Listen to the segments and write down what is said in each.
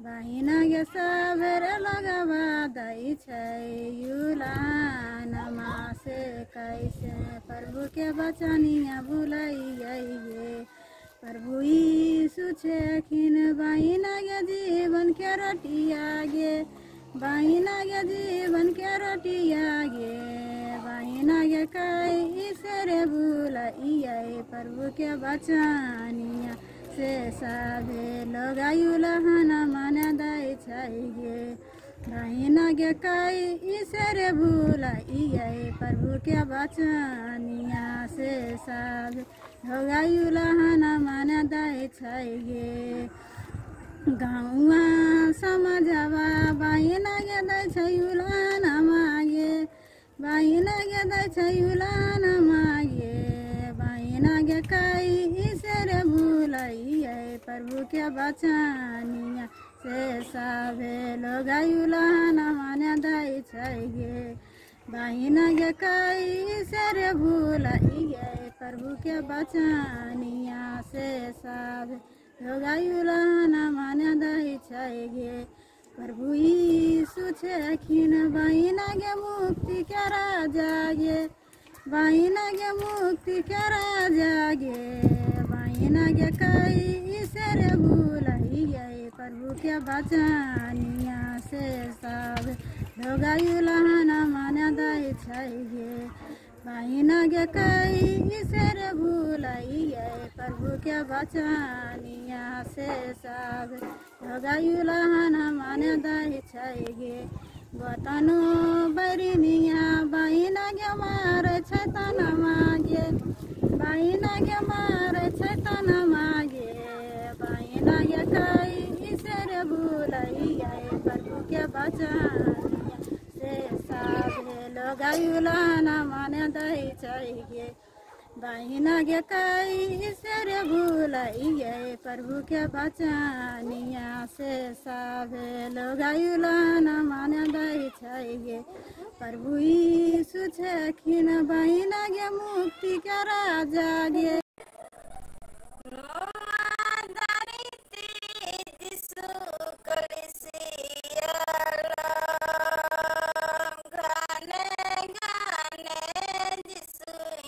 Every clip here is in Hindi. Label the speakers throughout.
Speaker 1: बहिना गे सबेरे लगवा दै छै से कैसे? प्रभु के बचनिया भुलैयै प्रभु यीशु बहिना गे जीवन के रोटिया गे। बहिना गे जीवन के रोटिया गे। बहिना गे कैसे रे भुलैयै प्रभु के बचनिया। से सागे लगायुलहन मनदै दै छै गे काई ईसर भूला इये प्रभु के बचनिया से सागे दै छै गे गाउँमा समाजवा बाहिना गेँदै छ युला नमागे बाहिना दै छ युला नमागे बहिना गे कैसे रे भुलैयै प्रभु के बचनिया से सभे लोग उलान मन दै छै गे बहिना गे कैसे रे प्रभु के बचनिया से सब लोग उलान मन दै छै गे प्रभु यीशु छेखिन बहिना गे मुक्ति के राजा गे बहिना गे मुक्ति के राजा गे बहिना गे कैसे रे भुलैयै प्रभु के बचनिया से सब लोग उलान मन दै छै बहिना गे कैसे रे भुलैयै प्रभु के बचनिया से सब लोग उलान मन दै छै गतनु बरिनिया बाइन गे मार छैतन मागे बाइन गे मार छैतन मागे बाइन गे काई ईश्वर बुलाई प्रभु के बचानिया। से साभे लोगायुला न मन दै चाहिए। बाहिना गया कई सर भूलाइए, प्रभु के बचानिया से सावे लोग आयुलाना मान दाई छाइए, प्रभु यीशु बाहिना गया मुक्ति के राजा गे
Speaker 2: Yeah.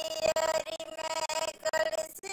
Speaker 2: Mas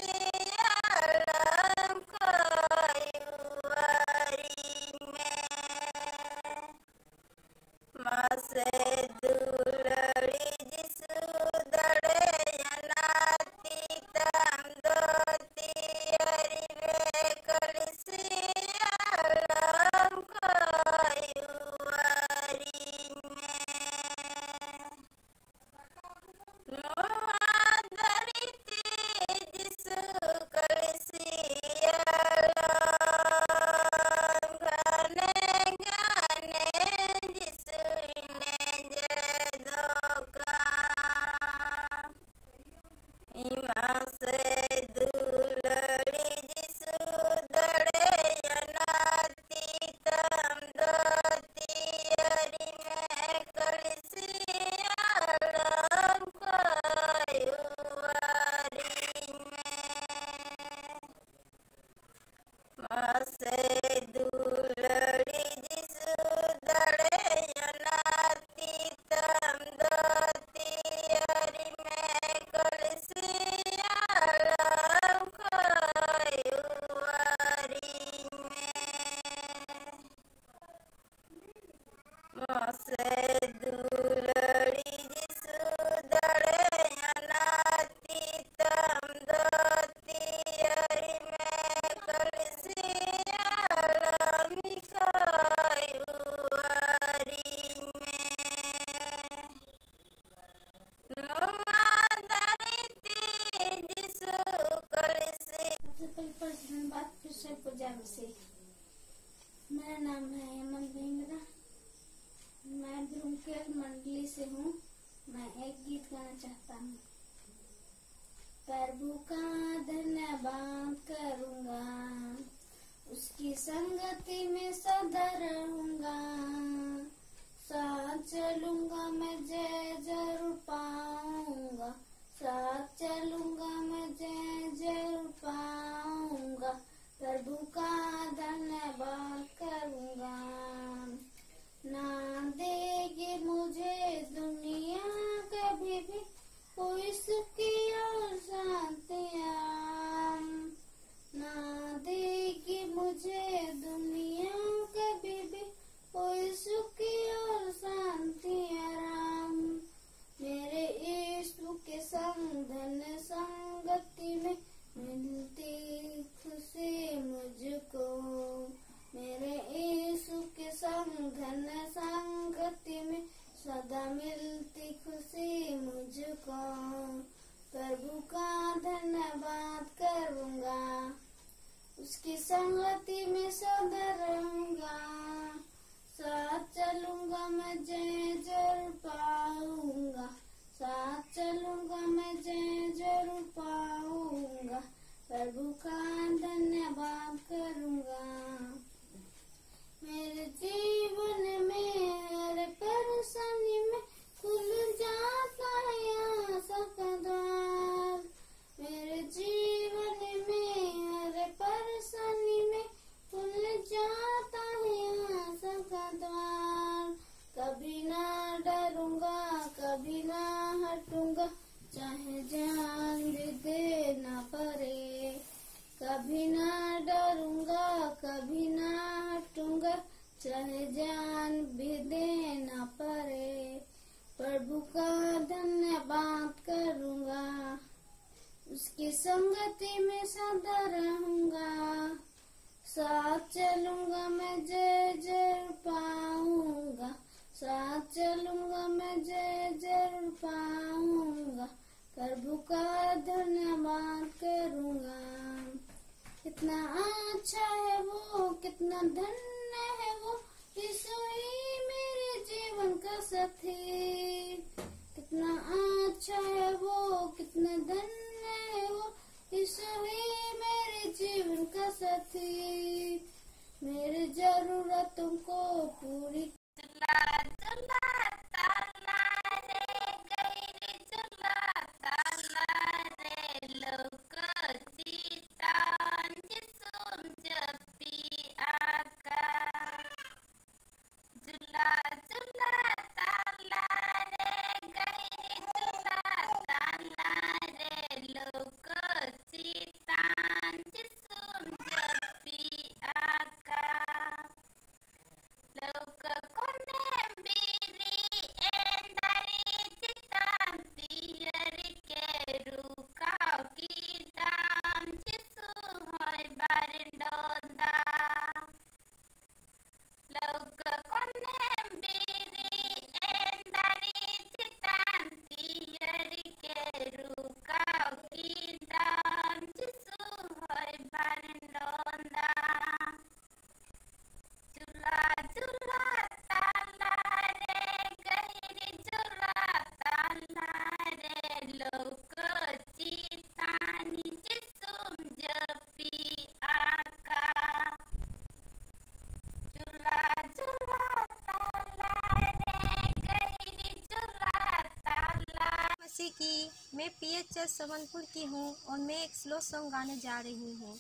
Speaker 2: मैं
Speaker 3: पी एच एस सवनपुर की हूँ और मैं एक स्लो सॉन्ग गाने जा रही हूँ।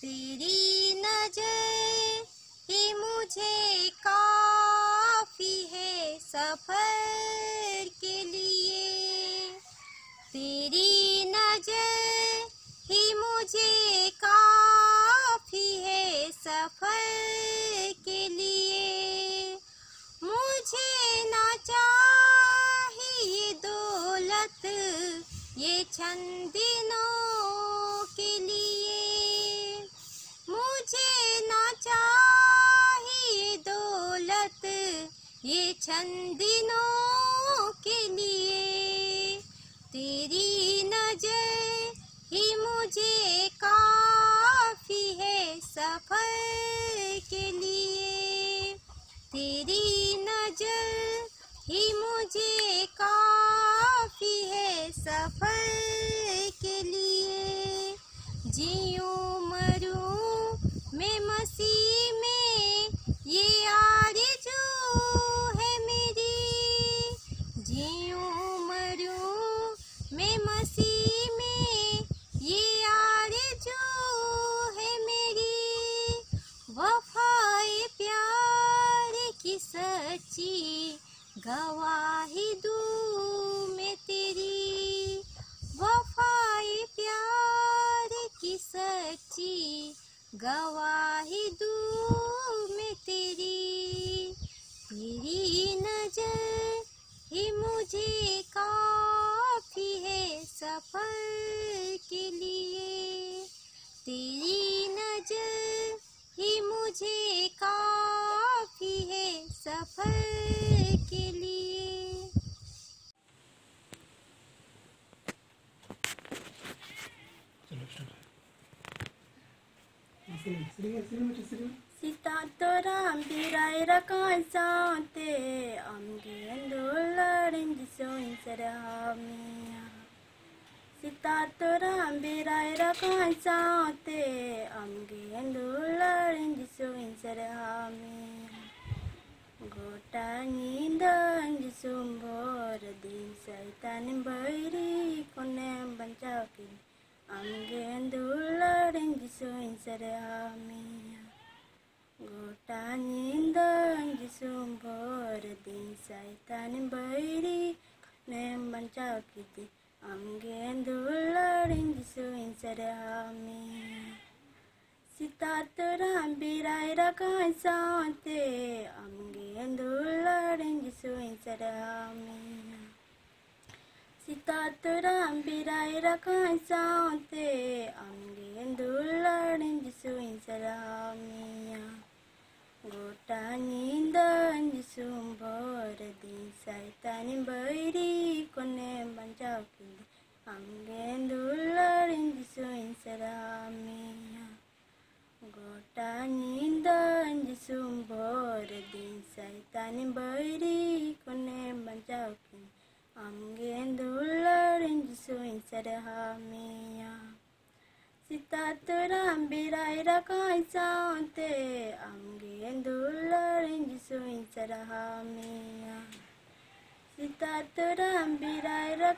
Speaker 3: तेरी नज़र ही मुझे काफ़ी है सफ़र के लिए। तेरी नज़र ही मुझे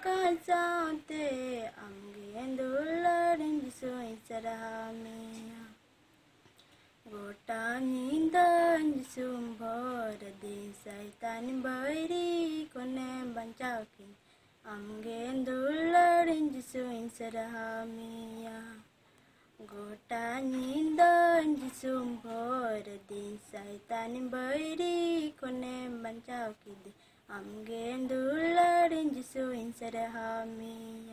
Speaker 3: kalzante അങ്കിയെന്തുള്ളടും വിശ്വസരഹാമിയ ഗോട്ടാനിന്ദും ഭോരതി സൈതാൻ ബൈരി കൊന്നെ ബഞ്ചാക്കി അങ്കേന്തുള്ളടും വിശ്വസരഹാമിയ ഗോട്ടാനിന്ദും ഭോരതി സൈതാൻ ബൈരി
Speaker 4: കൊന്നെ ബഞ്ചാക്കി അങ്കേണ്ടുള്ളടിഞ്ചു സുയിൻസരഹാമിയ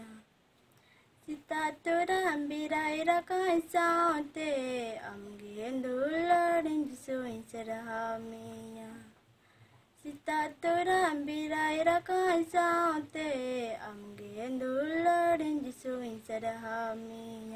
Speaker 4: സിത്താത്തുര അമ്പിരായിര കായ്സാത്തെ അങ്കേണ്ടുള്ളടിഞ്ചു സുയിൻസരഹാമിയ സിത്താത്തുര അമ്പിരായിര കായ്സാത്തെ അങ്കേണ്ടുള്ളടിഞ്ചു സുയിൻസരഹാമിയ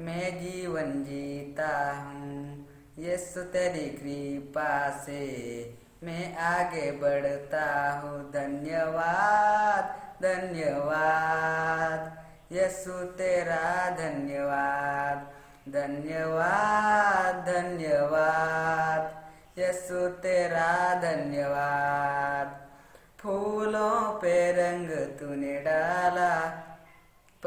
Speaker 4: मैं
Speaker 5: जीवन जीता हूँ। यस्सु तेरी कृपा से मैं आगे बढ़ता हूँ। धन्यवाद धन्यवाद। यस्सु तेरा धन्यवाद धन्यवाद धन्यवाद। यस्सु तेरा धन्यवाद। फूलों पे रंग तूने डाला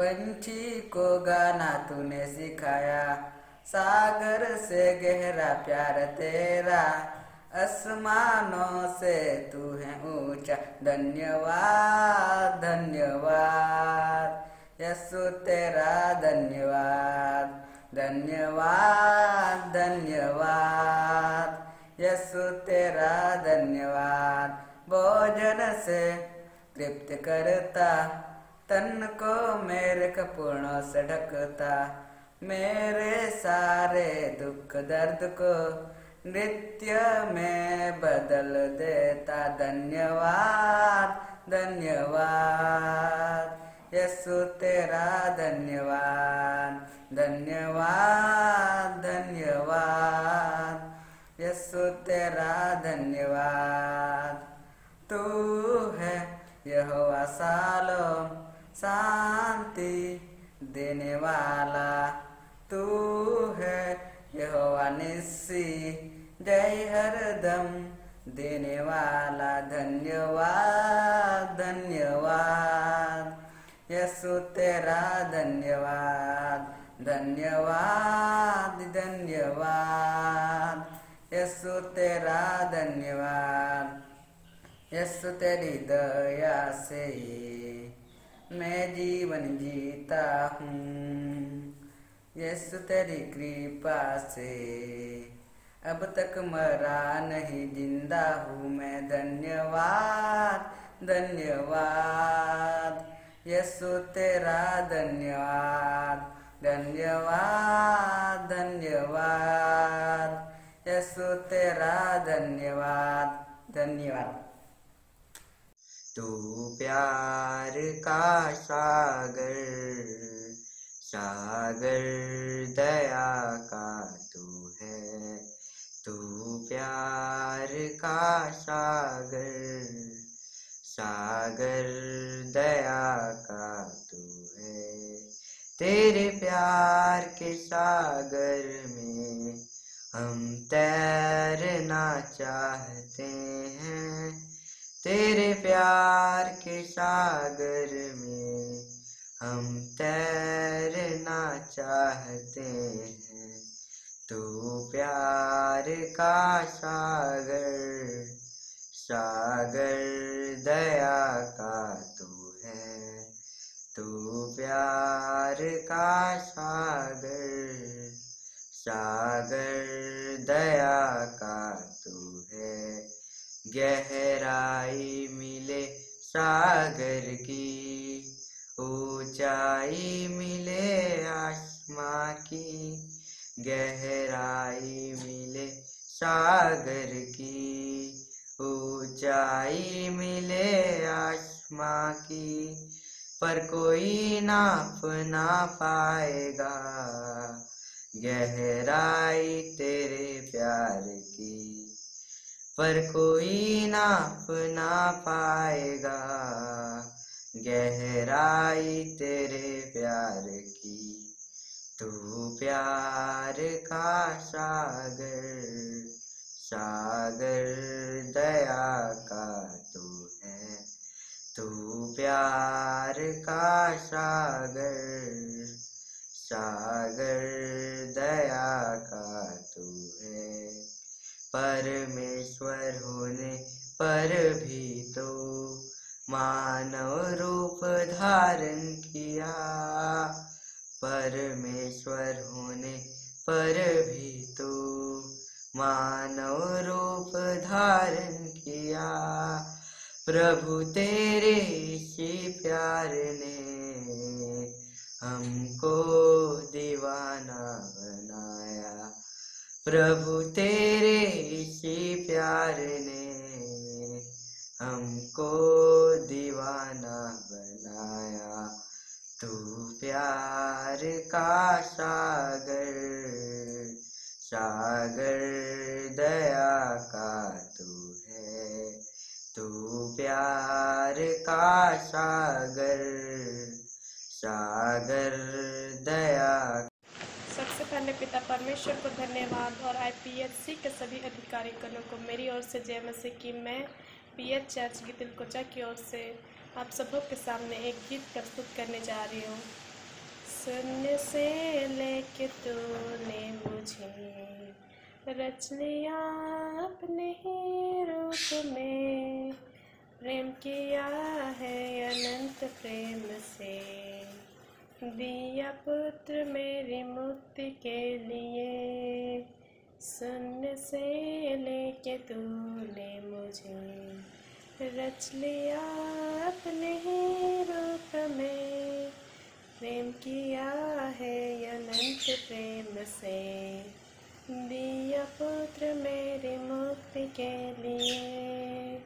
Speaker 5: पंछी को गाना तूने सिखाया। सागर से गहरा प्यार तेरा। आसमानों से तू है ऊँचा। धन्यवाद धन्यवाद। यसु तेरा धन्यवाद। धन्यवाद धन्यवाद। यसु तेरा धन्यवाद। भोजन से तृप्त करता। तन को मेरे कपूर्णों से ढकता, मेरे सारे दुख दर्द को नृत्य में बदल देता। धन्यवाद धन्यवाद यीशु तेरा धन्यवाद धन्यवाद धन्यवाद यीशु तेरा धन्यवाद। तू है यहोवा सालो शांति देने वाला तू है, यहोवा निस्सी। जय हरदम देने वाला, धन्यवाद धन्यवाद। यीशु तेरा धन्यवाद धन्यवाद धन्यवाद। यीशु तेरा धन्यवाद यीशु तेरी दया से मैं जीवन जीता हूँ। यीशु तेरी कृपा से। अब तक मरा नहीं, ज़िंदा हूँ मैं। धन्यवाद धन्यवाद। यीशु तेरा धन्यवाद धन्यवाद धन्यवाद। यीशु तेरा धन्यवाद धन्यवाद।
Speaker 6: तू प्यार का सागर सागर दया का तू है। तू प्यार का सागर सागर दया का तू है। तेरे प्यार के सागर में हम तैरना चाहते हैं। तेरे प्यार के सागर में हम तैरना चाहते हैं। तू प्यार का सागर सागर दया का तू है। तू प्यार का सागर सागर दया का तू है। गहराई मिले सागर की, ऊंचाई मिले आसमां की, गहराई मिले सागर की, ऊंचाई मिले आसमां की, पर कोई नाप ना पाएगा। गहराई तेरे प्यार की। पर कोई नाप ना पाएगा। गहराई तेरे प्यार की, तू प्यार का सागर सागर दया का तू है। तू प्यार का सागर सागर दया का तू है। परमेश्वर होने पर भी तो मानव रूप धारण किया। परमेश्वर होने पर भी तो मानव रूप धारण किया। प्रभु तेरे इसी प्यार ने हमको दीवाना प्रभु तेरे इसी प्यार ने हमको दीवाना बनाया। तू प्यार का सागर सागर दया का तू है। तू प्यार का सागर सागर दया
Speaker 7: पहले पिता परमेश्वर को धन्यवाद और आईपीएचसी के सभी अधिकारी गणों को मेरी ओर से जय मसीह की मैं पीएच चर्च की तिलकोचा की ओर से आप सबों के सामने एक गीत प्रस्तुत करने जा रही हूँ। शून्य से लेके तूने मुझे रच लिया अपने ही रूप में। प्रेम किया है अनंत प्रेम से। दिया पुत्र मेरी मुक्ति के लिए। सुन से लेके तूने मुझे रच लिया अपने ही रूप में। प्रेम किया है अनंत प्रेम से। दिया पुत्र मेरी मुक्ति के लिए।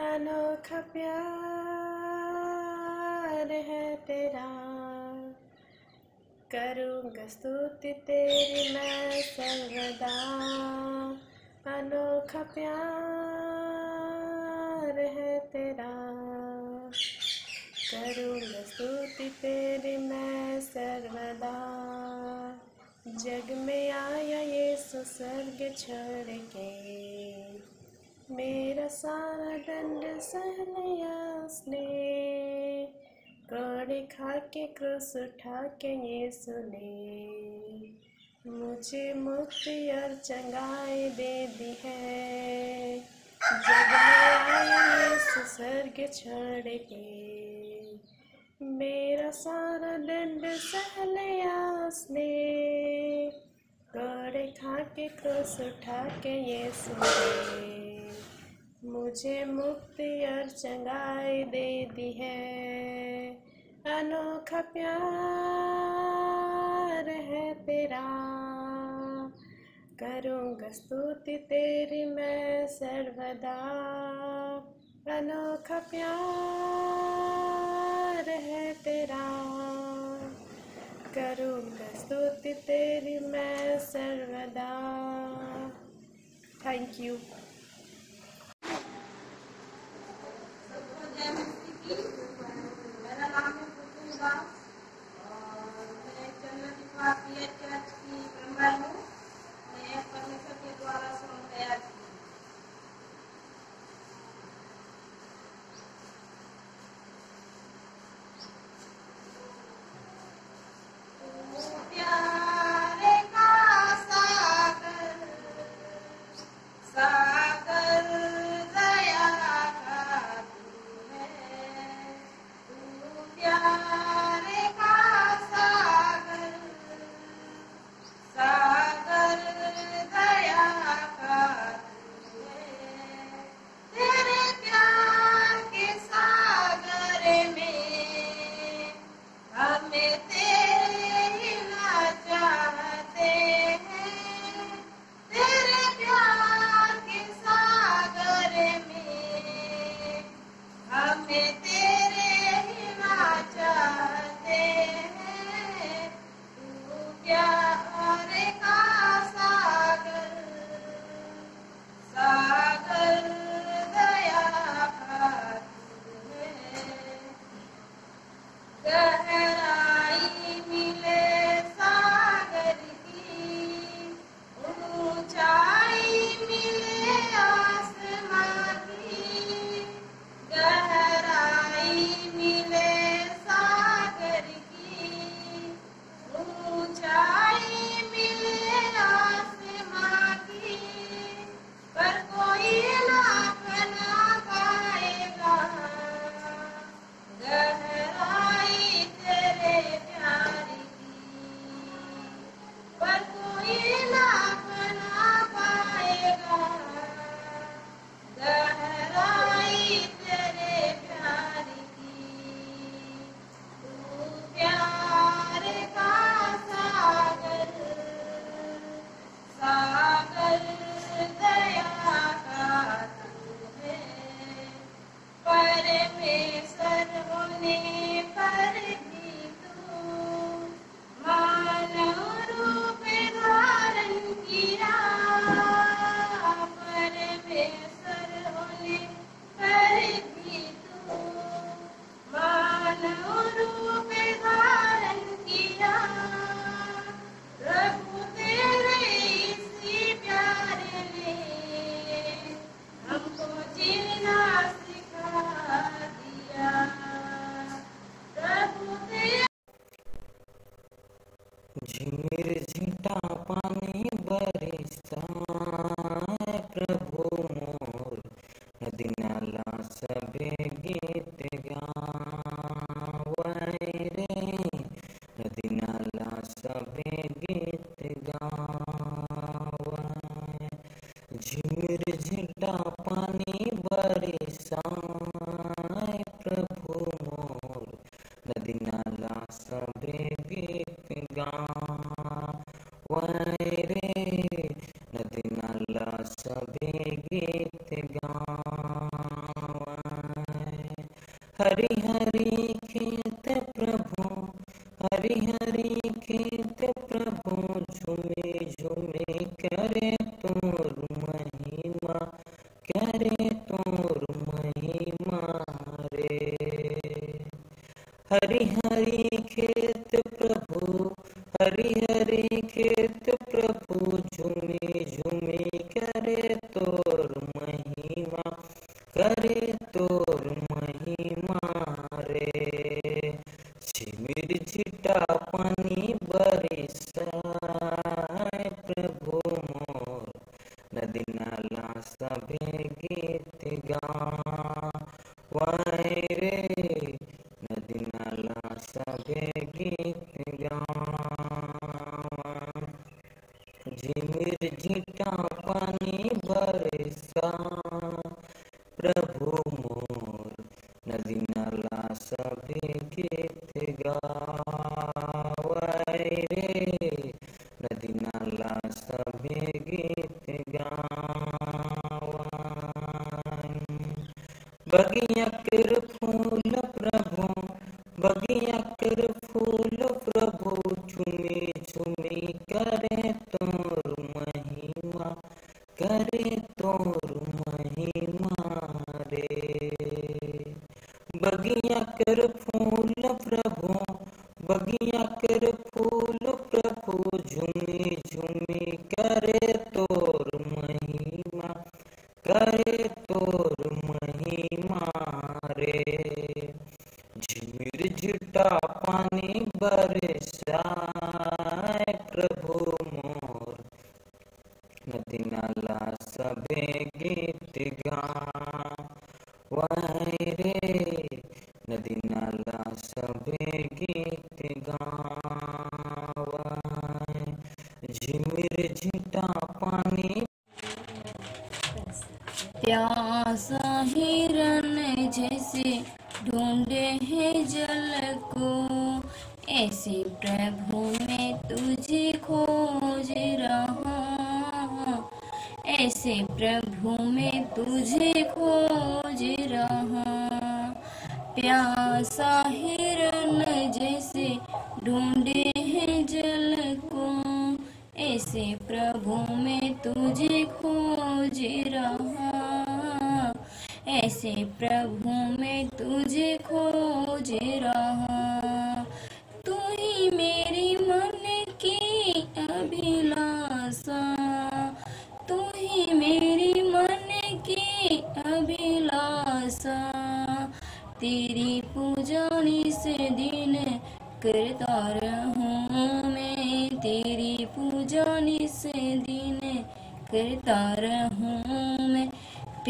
Speaker 7: अनोखा प्यार है तेरा। करूँगा स्तुति तेरी मैं सर्वदा। अनोखा प्यार है तेरा। करूँगा स्तुति तेरी मैं सर्वदा। जग में आया ये स्वर्ग छोड़ के मेरा सारा दंड सह लिया उसने। कौड़ी खा के क्रूस उठा के ये सुने मुझे मुक्ति और चंगाई दे दी है। जब में स्वर्ग छोड़ के, मेरा सारा दंड सह लिया उसने कोड़े खा के क्रूस उठा के ये सुने मुझे मुक्ति और चंगाई दे दी है। अनोखा प्यार है तेरा। करूँगा स्तुति तेरी मैं सर्वदा। अनोखा प्यार है तेरा। करूँगा स्तुति तेरी मैं सर्वदा। थैंक यू
Speaker 2: मेरा नाम दास और मैं चंद्रदीपा पी एच एच की मेंबर हूँ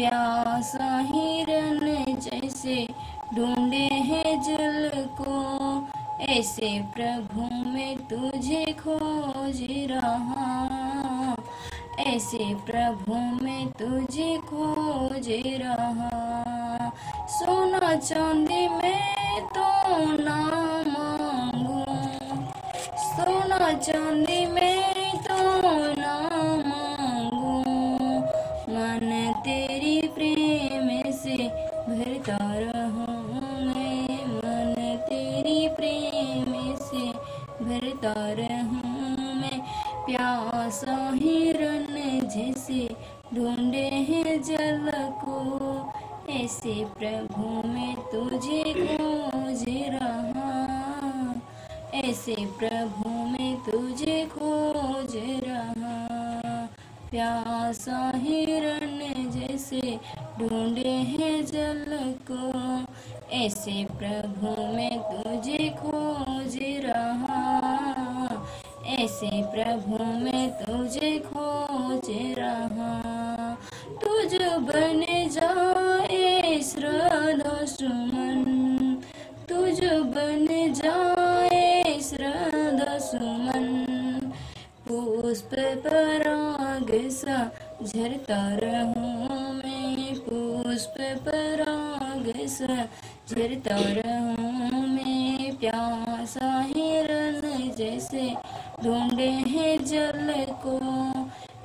Speaker 8: प्यासा हिरन जैसे ढूंढे हैं जल को। ऐसे प्रभु में तुझे खोज रहा ऐसे प्रभु में तुझे खोज रहा सोना चांदी में तो ना मांगू। सोना चांदी प्रभु में तुझे खोज रहा। ऐसे प्रभु में तुझे खोज रहा। प्यासा हिरण जैसे ढूंढे हैं जल को। ऐसे प्रभु में तुझे खोज रहा। ऐसे प्रभु तरहूँ मैं पुष्प पराग सजता रहूँ मैं प्यासा हिरण जैसे ढूंढे हैं जल को।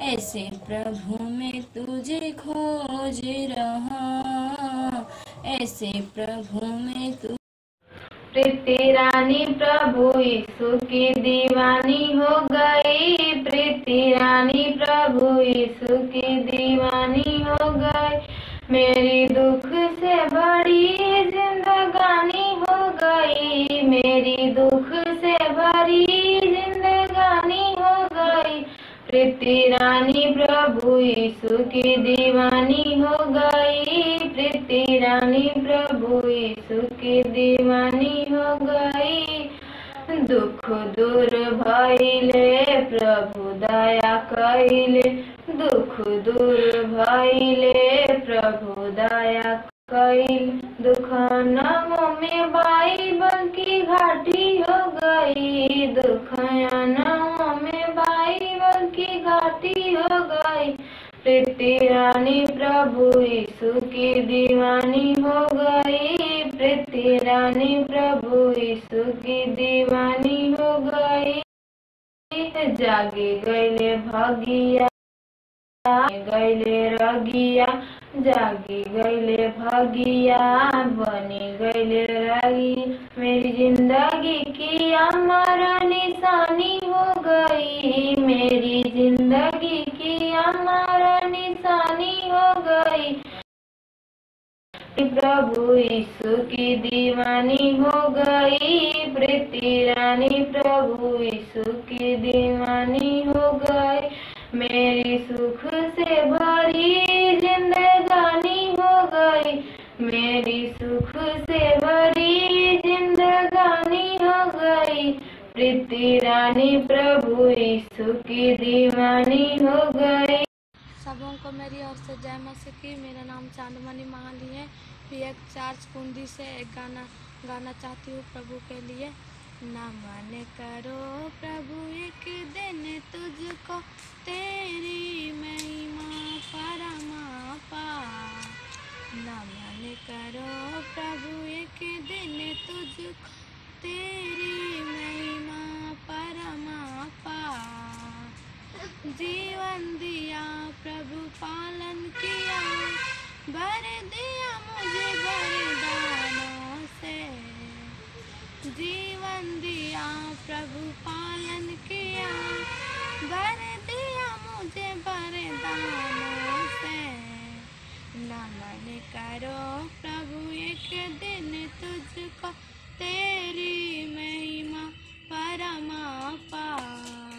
Speaker 8: ऐसे प्रभु में तुझे खोज रहा, ऐसे प्रभु में तु
Speaker 9: प्रीति रानी प्रभु यीशु की दीवानी हो गई। प्रीति रानी प्रभु यीशु की दीवानी हो गई। मेरी दुख से बड़ी जिंदगानी हो गई। मेरी दुख से भरी जिंदगानी हो गई। प्रीति रानी प्रभु यीशु की दीवानी हो गई। प्रीति रानी प्रभु यीशु की दीवानी हो गई। दुख दूर भैले प्रभु दया कैले दुख दूर भैले प्रभु दया कइल दुखनमो में बाइबल की घाटी हो गई। दुखनमो में बाइबल की घाटी हो गई। प्रीति रानी प्रभु यीशु की दीवानी हो गई। प्रीति रानी प्रभु यीशु की दीवानी हो गई। जागे गईले भगिया गईले रगिया, जागी गईले भगिया, बनी गईले रगी। मेरी ज़िंदगी की अमर निशानी हो गई। मेरी ज़िंदगी की अमर निशानी हो गई। प्रभु यीशु की दीवानी हो गई। प्रीति रानी प्रभु यीशु की दीवानी हो गई। मेरी सुख से भरी जिंदगानी हो गई। मेरी सुख से भरी जिंदगानी हो गई। प्रीति रानी प्रभु यीशु की दीवानी हो गई।
Speaker 10: सबों को मेरी ओर से जय मसीह। की मेरा नाम चांदमणि महाली है। भी एक चार्ज कुंडी से एक गाना गाना चाहती हूँ प्रभु के लिए। नमन करो प्रभु, एक दिन तुझको तेरी महिमा परमा पा नमन करो प्रभु, एक दिन तुझको तेरी महिमा परमा पा जीवन दिया, प्रभु पालन किया। भर दिया मुझे वरदानों से। जीवन दिया, प्रभु पालन किया। भर दिया मुझे वरदानों से। नमन करो प्रभु, एक दिन तुझको तेरी महिमा परमा पा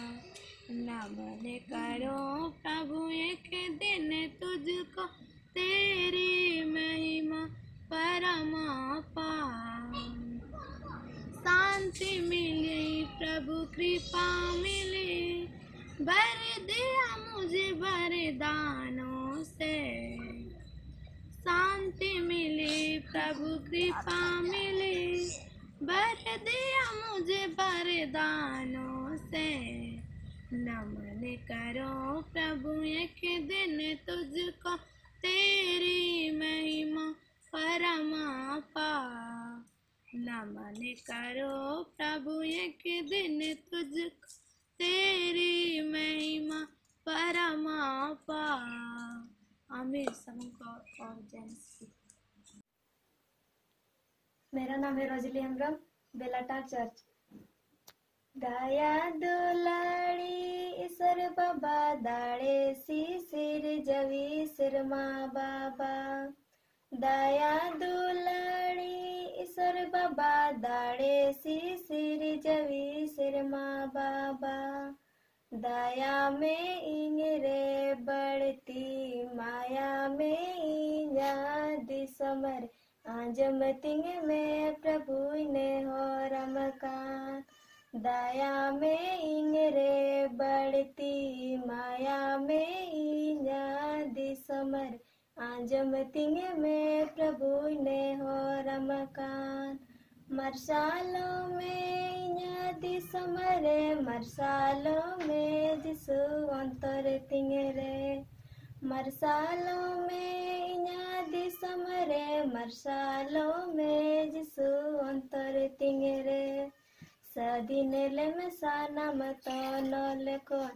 Speaker 10: नमन करो प्रभु, एक दिन तुझको तेरी महिमा परमा शांति मिली, प्रभु कृपा मिली। भर दिया मुझे वरदानों से। शांति मिली, प्रभु कृपा मिली। भर दिया मुझे वरदानों से। नमन करो प्रभु, एक दिन तुझको तेरी महिमा, परमा पा। नमन करो प्रभु, एक दिन तुझको तेरी महिमा, परमा पा। आमिर और जय
Speaker 11: मेरा नाम है रोजली हेम्ब्रम बेलाटा चर्च।
Speaker 4: दया दुलाड़ी ईश्वर बाबा दाड़े सी सिर जवी सिर माँ बाबा। दया दुलाड़ी ईश्वर बाबा दाड़े सी सिर जवी सिर माँ बाबा। दया में इंगरे बढ़ती, माया में इंजा दिसमर आज़म तिंग में प्रभु ने हो रमकान। दया में इंगरे बढ़ती, माया में इंजा दिसमर आज़म तिंग में प्रभु ने हो रमकान। मरसालों में इंजा दिसमरे मरसालों में जिसु अंतर तिंगरे। मरसालों में इंजा दिसमरे मरसालों में जिसु अंतर तिंगरे। सदिनेले में सानम तो नल कोन,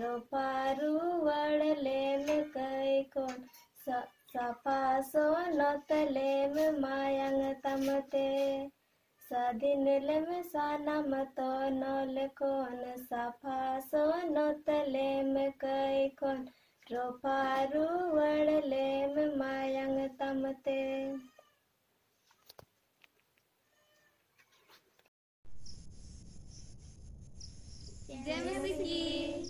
Speaker 4: रोपारू वड़ले में कई कोन। सपा सो नतले में मायंग तमते सादिन ले में साना मतो नोले कोन साफा सो नोतले में कई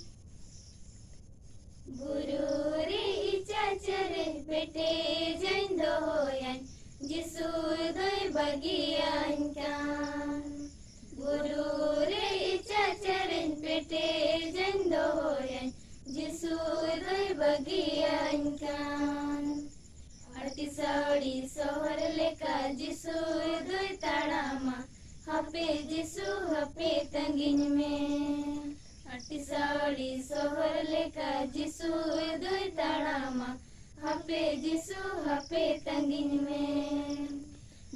Speaker 4: कोन रोपारू वड़ले में मायंग तमते
Speaker 12: गुरुरे इचाचरे पेटे जैंदो होयन जिसु दोय साड़ी सोहर जिसु दोय ताड़ामा हपे जिसु हपे तंगिन में। अटी साड़ी सोहर लेका जिसु दुई ताड़ामा हपे जिसु हपे तंगिन में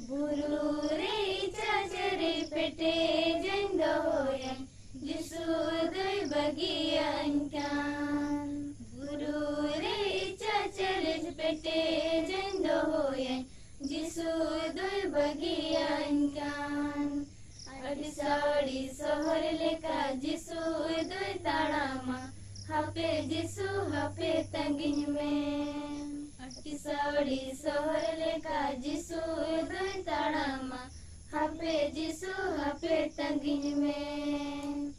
Speaker 12: बुरु रे चाचरे पेटे जंदो होयन जिसु दुई बगियान कान बुरु चाचरे पेटे जंदो होयन जिसु दुई बगियान कान अड़ी साड़ी सोहर लेका जिसु दुई ताड़ामा। हपे जिसु हपे तंगिन में। साड़ी सोहर लेका जिसु दुई ताड़ामा। हपे जिसु हपे तंगिन में।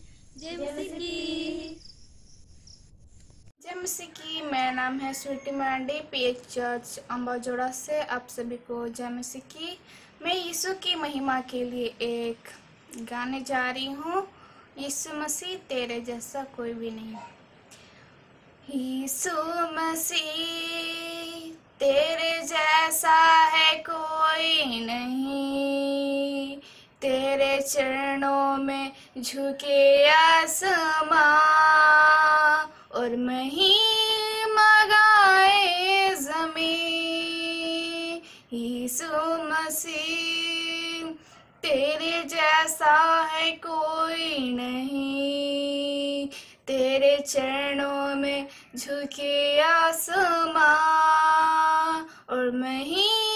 Speaker 13: मेरा नाम है Sweety Marandi PH church Ambajora से आप सभी को जय मसीह की मैं यीशु की महिमा के लिए एक गाने जा रही हूँ। यीशु मसीह, तेरे जैसा कोई भी नहीं। यीशु मसीह, तेरे जैसा है कोई नहीं। तेरे चरणों में झुके आसमां और महिमा गाए जमी यीशु मसीह तेरे जैसा है कोई नहीं। तेरे चरणों में झुके आसमां। और महिमा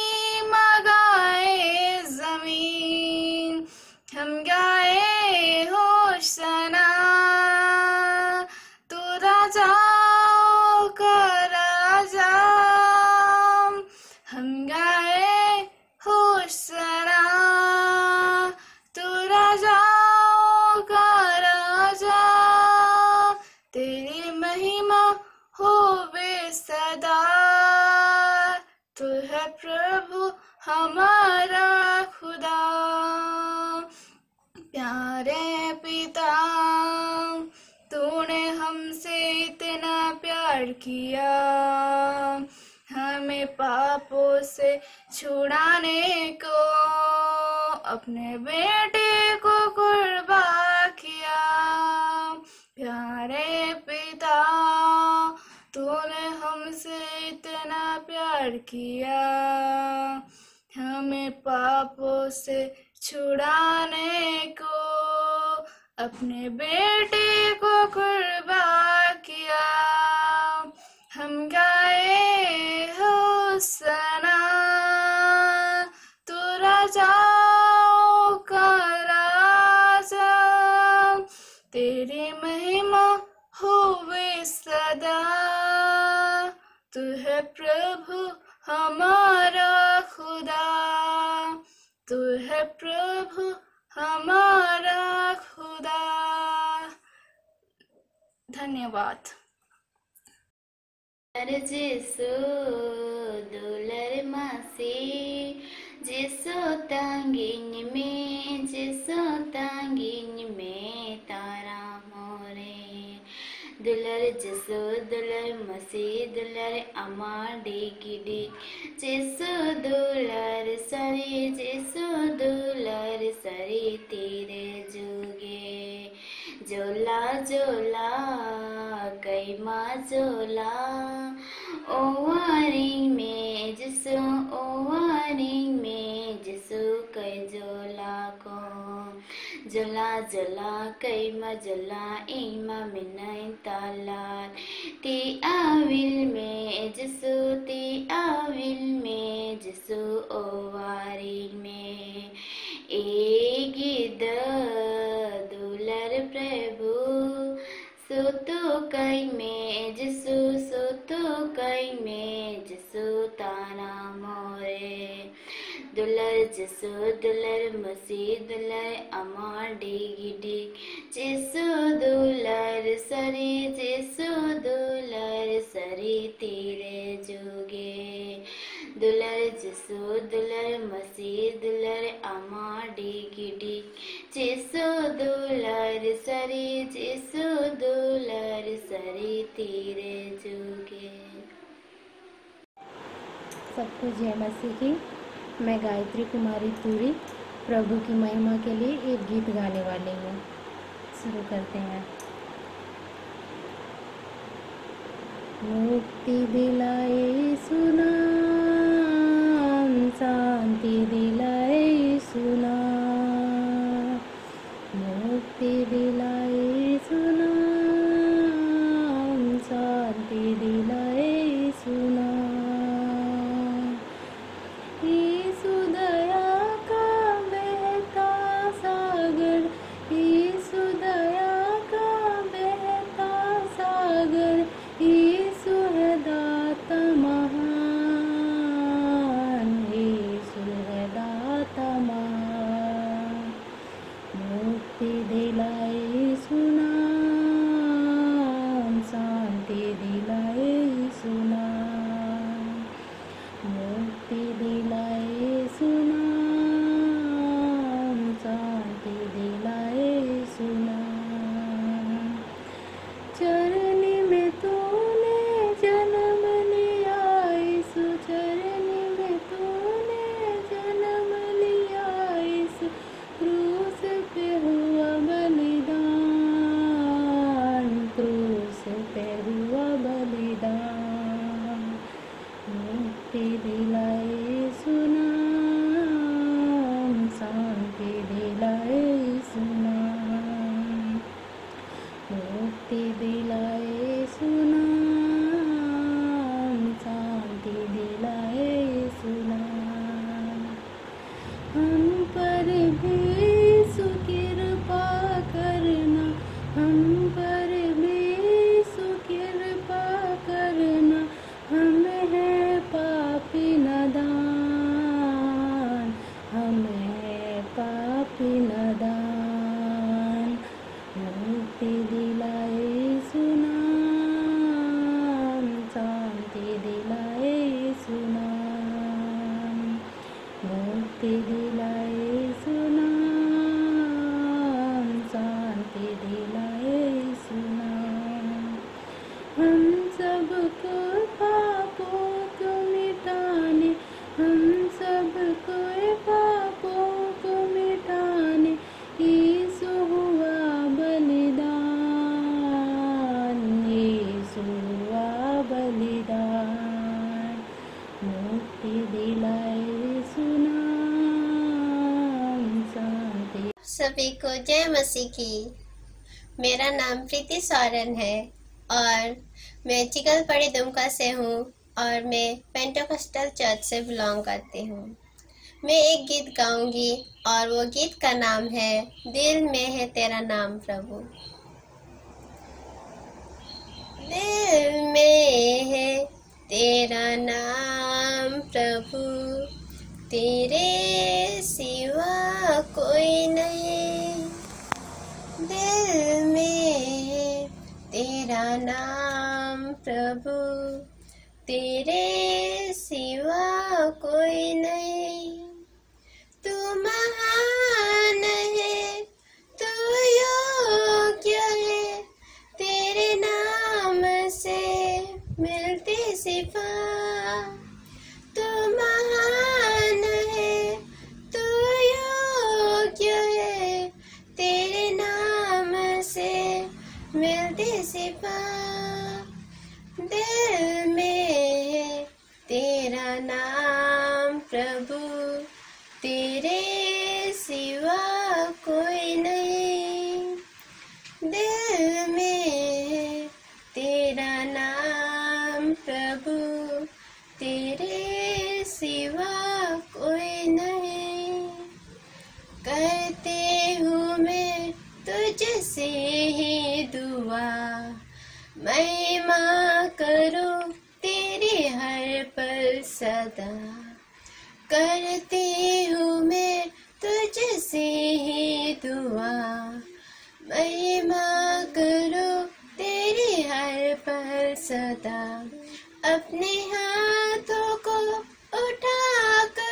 Speaker 13: प्यार किया। हमें पापों से छुड़ाने को, अपने बेटे को कुर्बा किया। प्यारे पिता, तूने हमसे इतना प्यार किया। हमें पापों से छुड़ाने को, अपने बेटे को कुर्बा प्रभु हमारा खुदा। तू है प्रभु हमारा खुदा। धन्यवाद।
Speaker 12: जेसो, दुलर मासे, जेसो तांगिन में, जेसो तांगिन में। दुलर जेसो, दुलर मसी, दुलर अमा डिगिडी जेसो दुलर सरी, जेसो दुलर सरी तेरे जुगे। जोला जोला, कैमा, जोला। ओवारिंग में जिसु ओवारिंग में जिसु जला जला कई जला इमा मिनाई ताला ती आविल में जसु, ती आविल में जसु ओवारी में। एगिद दुलर प्रभु, सुतो
Speaker 14: कई में जसु, सुतो कई में जसु ताना मोरे। दुलर जसो दुलर मसी दुलर अमा डिगी डिग जिसु दुलर सरी, जिसु दुलर सरी तीरे जोगे। दुलर जसो दुलर मसी दुलर अमा डिगी डिग जिसु दुलर सरी, जिसु दुलर सरी तीरे जुगे।
Speaker 15: सबको जय मसीह की। मैं गायत्री कुमारी पूरी, प्रभु की महिमा के लिए एक गीत गाने वाली हूँ। शुरू करते हैं। मुक्ति दिलाए सुना शांति दिलाए सुना हम सबको पापों को मिटाने, हम सबको पापों को मिटाने यीशु हुआ बलिदान यीशु हुआ बलिदान। मुक्ति दिलाए सुना
Speaker 16: सभी को जय मसीह की। मेरा नाम प्रीति सोरेन है और मैं चिकलपड़ी दुमका से हूँ और मैं पेंटोकस्टल चर्च से बिलोंग करती हूँ। मैं एक गीत गाऊँगी और वो गीत का नाम है, दिल में है तेरा नाम प्रभु। दिल में है तेरा नाम प्रभु। तेरे सिवा कोई नहीं। दिल में है तेरा नाम प्रभु तेरे सिवा कोई नहीं। तू महान हूँ तुझसे ही दुआ। महिमा करो तेरी हर पल सदा। करती हूँ मैं तुझसे ही दुआ। महिमा करो तेरे हर पल सदा। अपने हाथों को उठा कर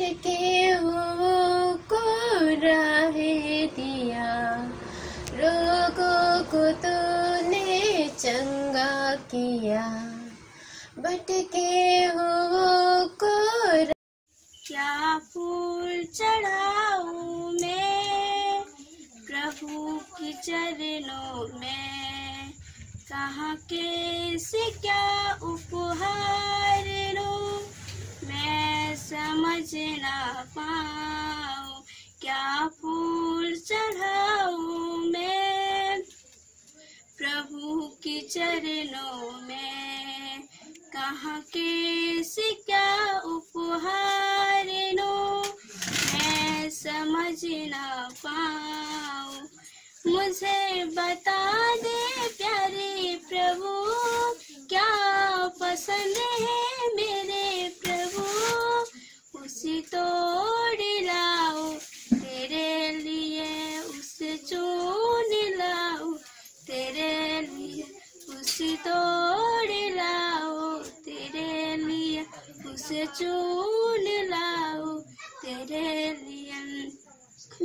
Speaker 16: हुओं को राह दिया। रोगों को तूने चंगा किया। भटके हुओं को
Speaker 17: क्या फूल चढ़ाऊं मैं? प्रभु के चरणों में कहाँ कैसे क्या उपहार दूँ मैं समझ ना पाऊँ, क्या फूल चढ़ाऊं मैं? प्रभु के चरणों में कहाँ, कैसे, क्या उपहार दूँ मैं समझ ना पाऊँ। मुझे बता दे प्यारे प्रभु, क्या पसंद है मेरे उसी तोड़ लाओ, तेरे लिए उसे चुन लाओ, तेरे लिए उसे तोड़ लाओ, तेरे लिए उसे चुन लाओ, तेरे लिए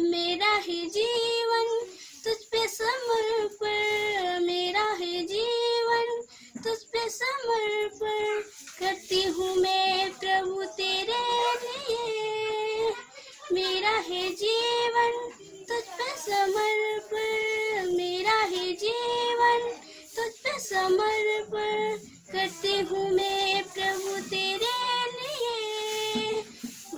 Speaker 17: मेरा ही जीवन तुझ पे समर्पण मेरा है जीवन। तुझ पे समर्पण करती हूँ मैं प्रभु तेरे लिए। मेरा है जीवन तुझ पे समर्पण मेरा है जीवन। तुझ पे समर्पण करती हूँ मैं प्रभु तेरे लिए।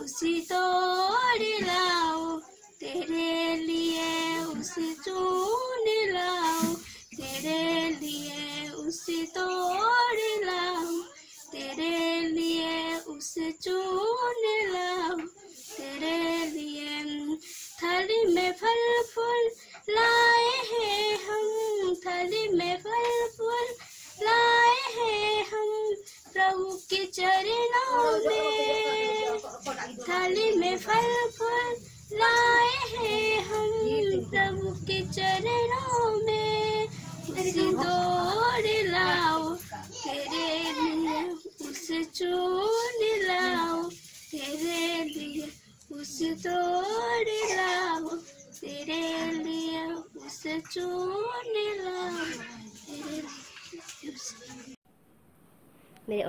Speaker 17: उसी तोड़ लाओ तेरे लिए उसे चुन लाओ तेरे लिए उसे तोड़ लाओ तेरे लिए उसे चुन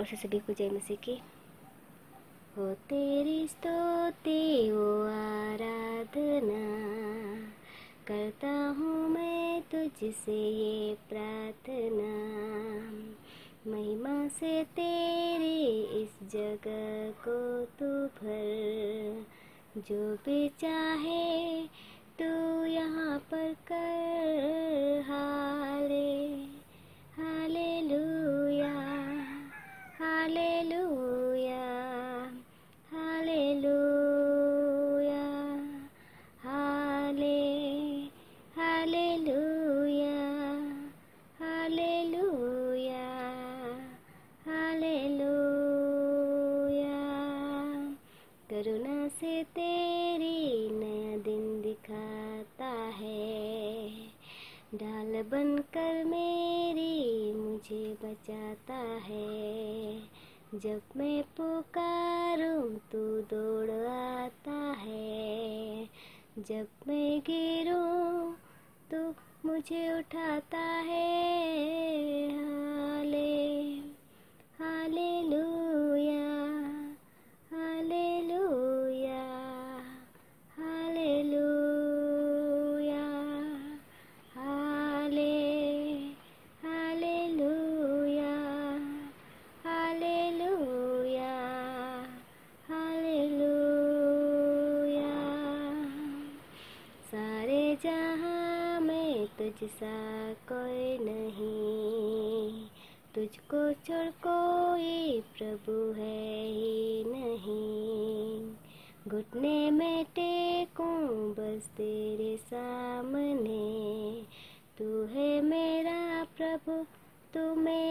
Speaker 18: से सभी को जय मसीह की। हो तेरी स्तुति वो आराधना, करता हूँ मैं तुझसे ये प्रार्थना। महिमा से तेरे इस जगह को तू भर, जो भी चाहे तू यहाँ पर कर। बनकर मेरी मुझे बचाता है। जब मैं पुकारूं तू दौड़ आता है। जब मैं गिरूं तो मुझे उठाता है। छोड़ कोई प्रभु है ही नहीं। घुटने में टेकूं बस तेरे सामने। तू है मेरा प्रभु, तू मेरा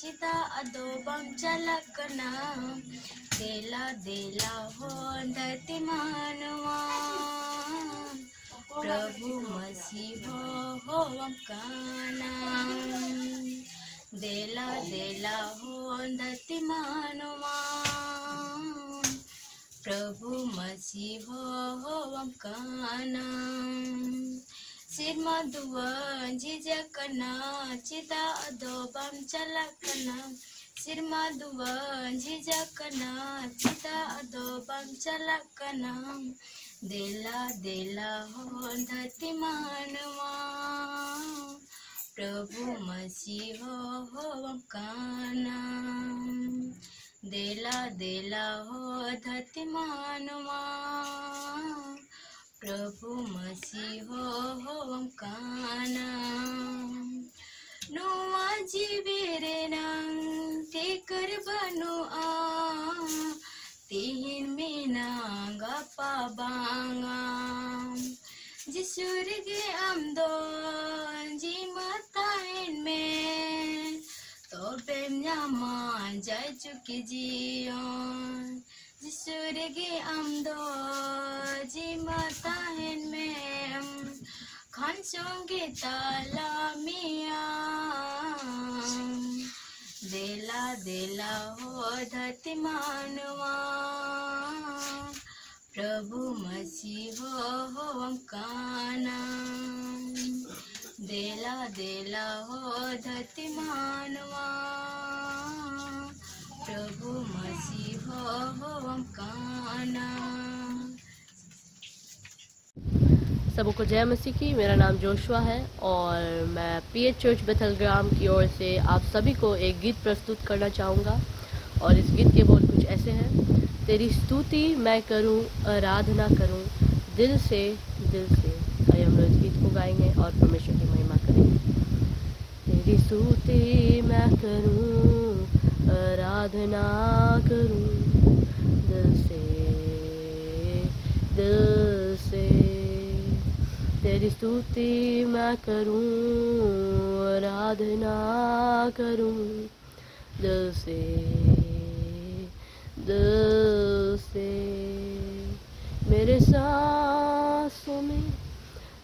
Speaker 17: चिदा अदोबम चलकना। देला देला हो दति प्रभु मसी हो कना देला देला हो दति प्रभु मसी हो कना मधुआ जिजकना चिता अदोबम चलकना सिर मधुआ जिजकना चिता अदोबम चलकना देला देला हो धति मानवा प्रभु मसीह हो काना देला देला हो धति मानवा प्रभु मसीह, हो काना। जीवेरे नंग ते कर बनु आ। तिहिन में नांगा पाबांगा। जिसुर गे आमदो जी मताइन में। तो बेम मान जाय चुकी जियोन जिसुर गे आमदो जी मताइन में खान सोंगे ताला मिया देला देला हो धति मानवा। प्रभु मसीह हो काना देला देला हो धति मानवा। प्रभु मसीह हो काना
Speaker 19: सबको जय मसीह की। मेरा नाम जोशुआ है और मैं पी एच चर्च बेथलग्राम की ओर से आप सभी को एक गीत प्रस्तुत करना चाहूँगा और इस गीत के बोल कुछ ऐसे हैं। तेरी स्तुति मैं करूँ, आराधना करूँ, दिल से दिल से। आइए हम लोग इस गीत को गाएँगे और परमेश्वर की महिमा करेंगे। तेरी स्तुति मैं करूँ, आराधना करूँ, दिल से दिल से। तेरी स्तुति मैं करूँ, आराधना करूँ। दिल से दिल से, मेरे सांसों में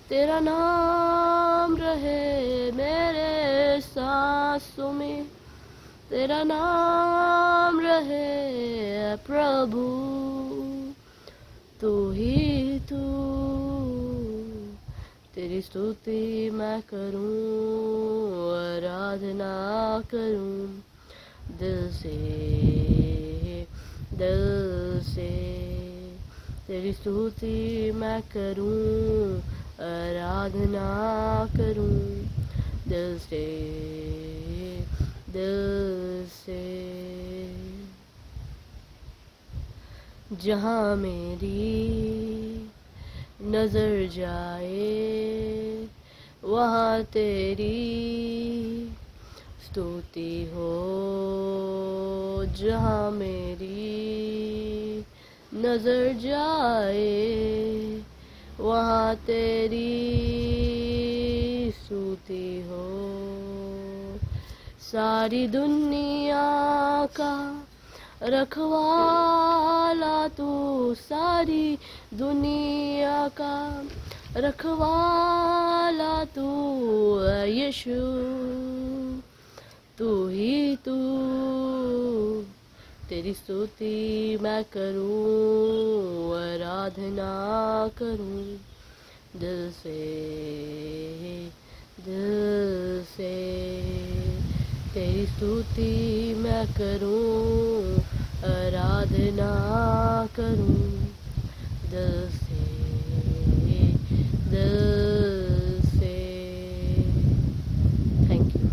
Speaker 19: तेरा नाम रहे, मेरे सांसों में तेरा नाम रहे, प्रभु, तू ही, तू तेरी स्तुति मैं करूँ, आराधना करूँ। दिल से दिल से तेरी स्तुति मैं करूँ, आराधना करूँ। दिल से दिल से। जहाँ मेरी नज़र जाए, वहाँ तेरी स्तुति हो, जहाँ मेरी नज़र जाए, वहाँ तेरी स्तुति हो। सारी दुनिया का रखवाला तू सारी दुनिया का। रखवाला तू यीशु। तू ही तू। तेरी स्तुति मैं करूँ, आराधना करूँ। दिल से दिल से। तेरी स्तुति मैं करूँ, आराधना करूँ। दिल से दिल से। थैंक यू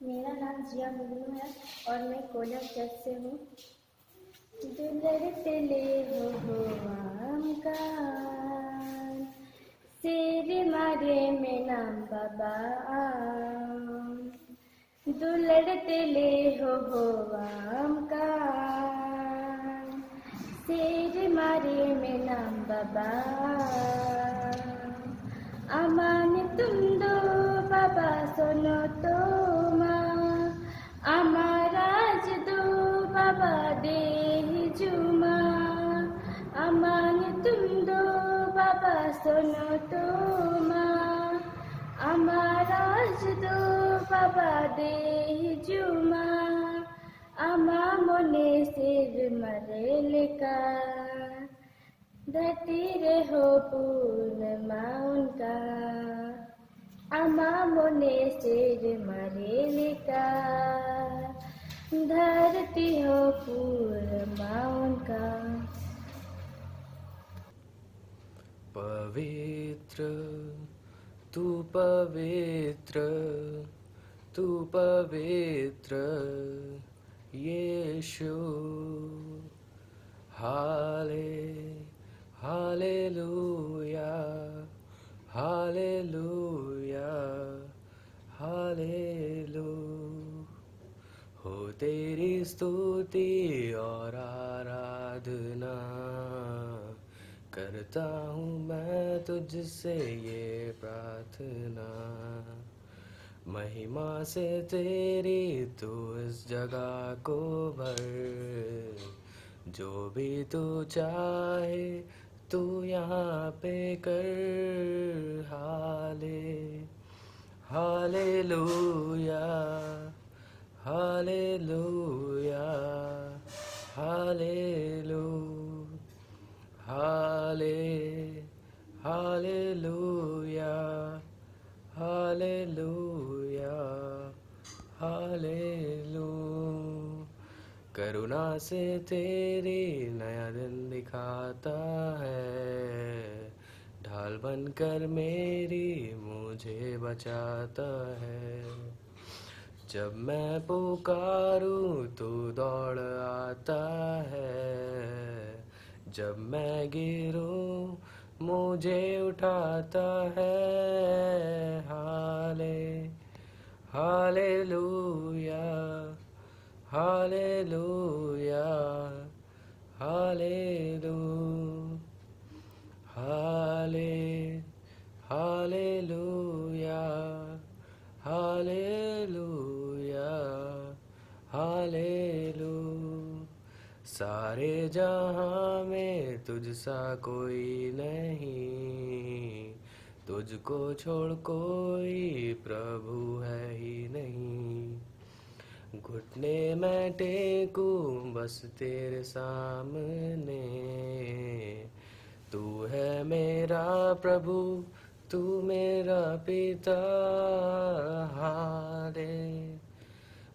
Speaker 4: मेरा नाम जिया मुगनू है और मैं कोलर चर्च से हूँ। दुलरते ले हो हो आम का। शेर मारे में नाम बाबा आम दुलरते ले हो हो आम का शेर मारे में नाम बाबा अमान तुम दो बाबा सुनो तो माँ अमाराज दो बाबा दे जुमा अमान तुम दो बाबा सुनो तो माँ अमाराज दो बाबा दे जुमा अमा मोने सिर मरेल का धरती रे हो पूर्णमा उनका अमा मोने सिर मरेल का धरती हो पूर्णमा उनका
Speaker 20: पवित्र तू पवित्र तू पवित्र यीशु हाले हालेलुया हालेलुया हालेलु हो तेरी स्तुति और आराधना करता हूँ मैं तुझसे ये प्रार्थना। महिमा से तेरी तू इस जगह को भर। जो भी तू चाहे तू यहाँ पे कर। हाले, हालेलुया हालेलुया हालेलु हाले हालेलुया हालेलुया हालेलु करुणा से तेरी नया दिन दिखाता है ढाल बनकर मेरी मुझे बचाता है जब मैं पुकारूं तू दौड़ आता है जब मैं गिरूं, मुझे उठाता है। हाले, हालेलुया हालेलुया, हालेलु, हाले लू हाले हाले हालेलुया हालेलुया सारे जहाँ में तुझ सा कोई नहीं। तुझको छोड़ कोई प्रभु है ही नहीं। घुटने में टेकूं बस तेरे सामने। तू है मेरा प्रभु, तू मेरा पिता। हाले,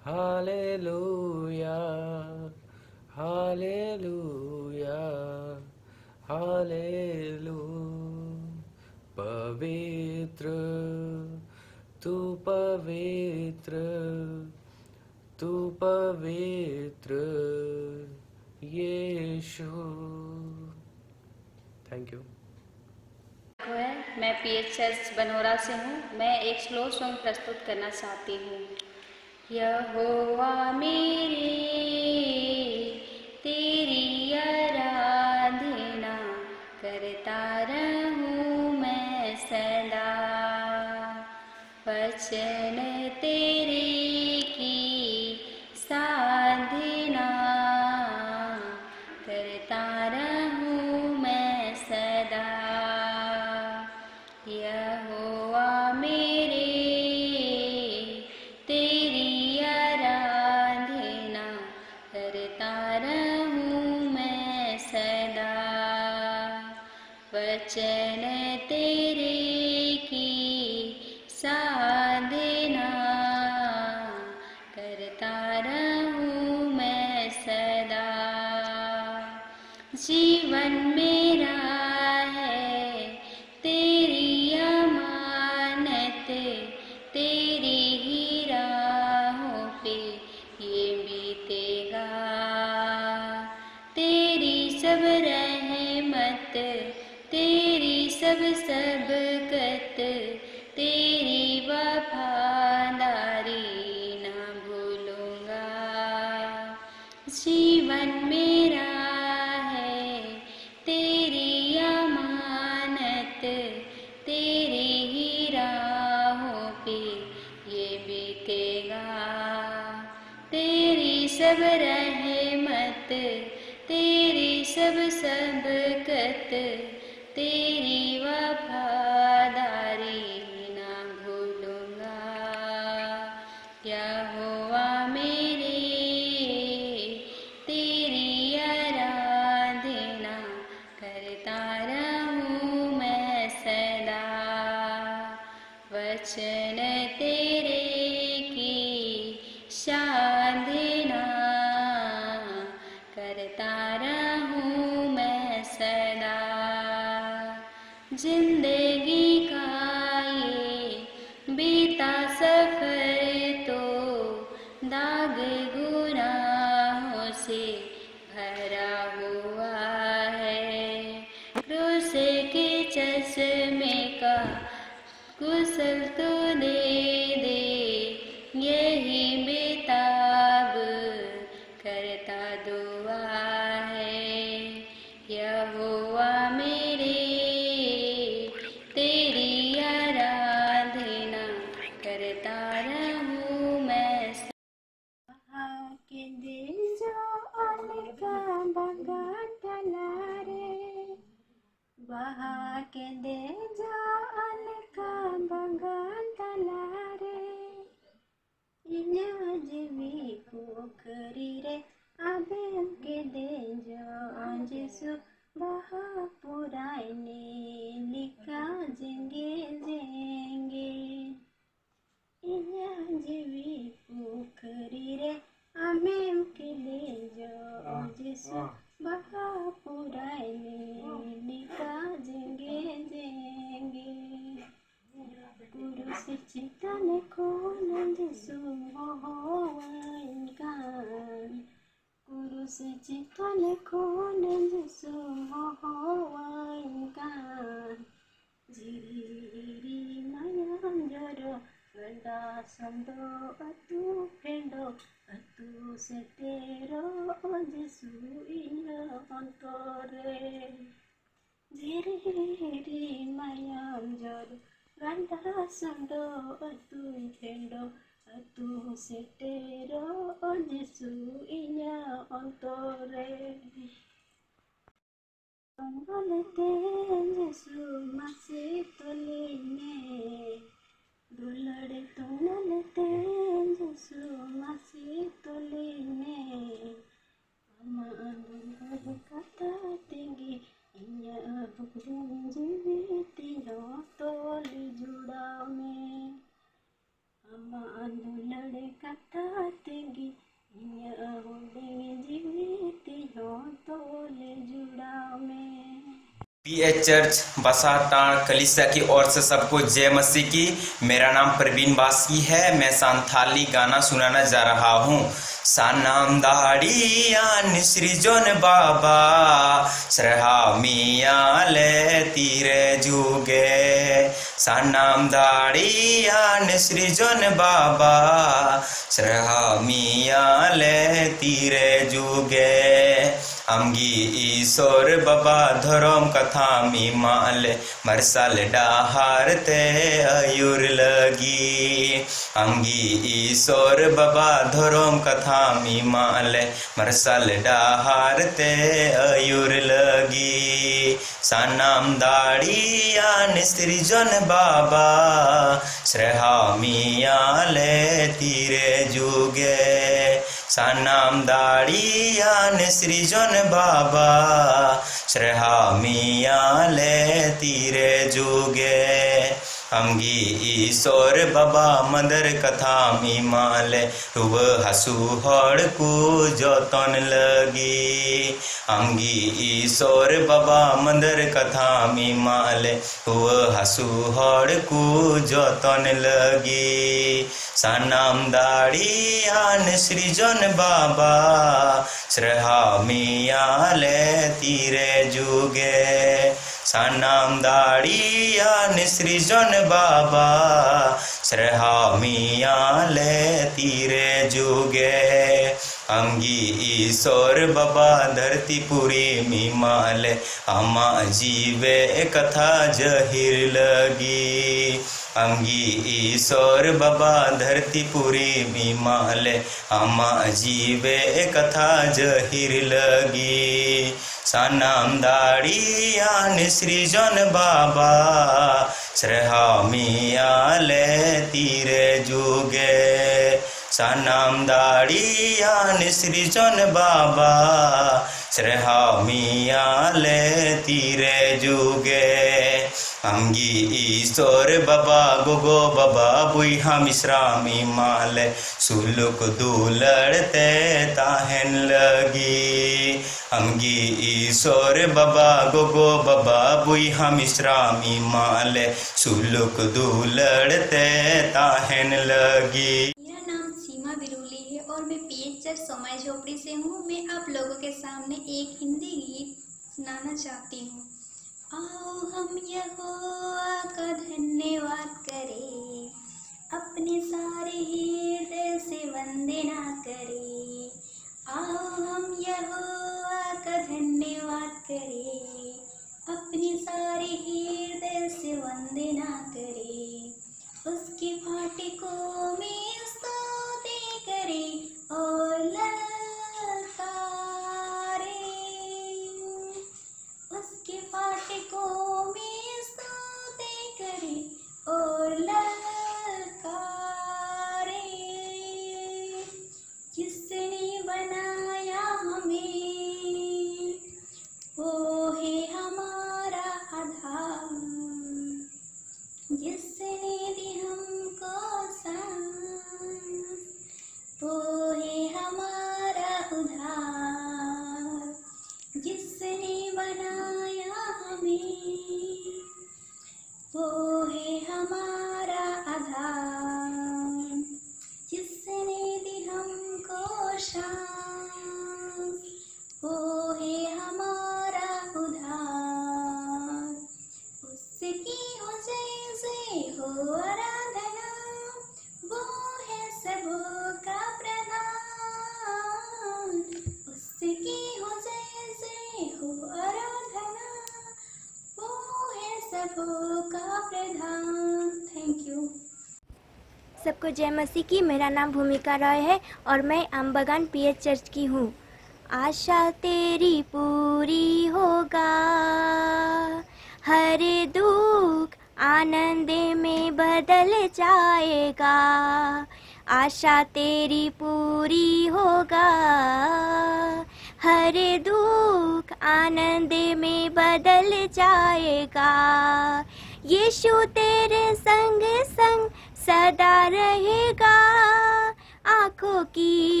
Speaker 20: हालेलुया। हालेलुया हालेलु पवित्र तू पवित्र तू पवित्र यीशु थैंक यू
Speaker 12: मैं पीएच चर्च बनोरा से हूँ। मैं एक स्लो सॉन्ग प्रस्तुत करना चाहती हूँ। यहोवा मेरी करता
Speaker 15: गंदा संदो अतु फेंडो अतु से तेरो जिसु इन अंतरे झिरी मायाम जरो गंदा संदो अतु फेंडो अतु से तेरो जिसु इन अंतरे Tongolete Yesu toline Dulade tongolete Yesu masih toline Ama anu kata tinggi Inya hukum jiwit Yo toli judame Ama anu lade kata tinggi Inya hukum jiwit Yo toli
Speaker 21: P H church बसाटाण कलिसा की ओर से सबको जय मसीह की। मेरा नाम प्रवीण बासी है, मैं सांथाली गाना सुनाना जा रहा हूँ। सानाम दाड़िया निसृजन बाबा श्रहा मिया ले तीरे जुगे। सानाम दाड़िया निसृजन बाबा श्रहा मिया ले तीरे जुगे। আমগি ঈশ্বর বাবা ধরম কথা মি মালে মরসাল ডাহারতে আয়ুর লাগি আমগি ঈশ্বর বাবা ধরম কথা মি মালে মরসাল ডাহারতে আয়ুর লাগি সানাম দাড়িয়ান সৃজন বাবা শ্রেহামিয়ালে তীরে যুগে সানাম দাড়িয়ান সৃজন বাবা শ্রেহামিয়ালে তীরে যুগে ಅಂಗಿ ಈಸೋರ್ ಬಾಬಾ ಮದರ್ ಕಥಾಮಿ ಮಾಲೆ ಹುವ ಹಸು ಹೊಡ್ಕು ಜೋತನ್ ಲಗಿ ಅಂಗಿ ಈಸೋರ್ ಬಾಬಾ ಮದರ್ ಕಥಾಮಿ ಮಾಲೆ ಹುವ ಹಸು ಹೊಡ್ಕು ಜೋತನ್ ಲಗಿ ಸನಾಮ್ ದಾಡಿ ಆನ್ ಸೃಜನ್ ಬಾಬಾ श्रहामियाले तीरे जुगे सनाम दाड़िया निसृजन बाबा श्रहा मिया ले तीरे जुगे। अंगी ईश्वर बाबा धरती पूरी मिमाले अमा जीवे कथा जहिर लगी। अंगी ईश्वर बाबा धरतीपुरी बीमाले आमा जीवे कथा जहिर लगी। सनम दाड़ियान सृजन बाबा श्रहा मिया ले तीरे जुगे। सनम दाड़ियान सृजन बाबा श्रहा मिया ले तीरे जुगे। हमगी ईश्वर बाबा, गोगो बाबा, बुई हम श्रामी माल। सुलुक दुलड़ते ताहन लगी। हमगी ईश्वर बाबा, गोगो बाबा, बुई हम श्रामी माल। सुलुक दुलड़ते ताहन लगी।
Speaker 3: झोपड़ी से हूँ। मैं आप लोगों के सामने एक हिंदी गीत सुनाना चाहती हूँ। आओ हम यहोवा का धन्यवाद करें, अपने सारे हृदय से वंदना करें। आओ हम यहोवा का धन्यवाद करें, अपने सारे हृदय से वंदना करें। उसकी फाटकों में स्तुति करें और ललकारें
Speaker 22: जय मसीह की। मेरा नाम भूमिका रॉय है और मैं आमबगान पीएच चर्च की हूँ। आशा तेरी पूरी होगा। हर दुख आनंद में बदल जाएगा। आशा तेरी पूरी होगा। हर दुख आनंद में बदल जाएगा। यीशु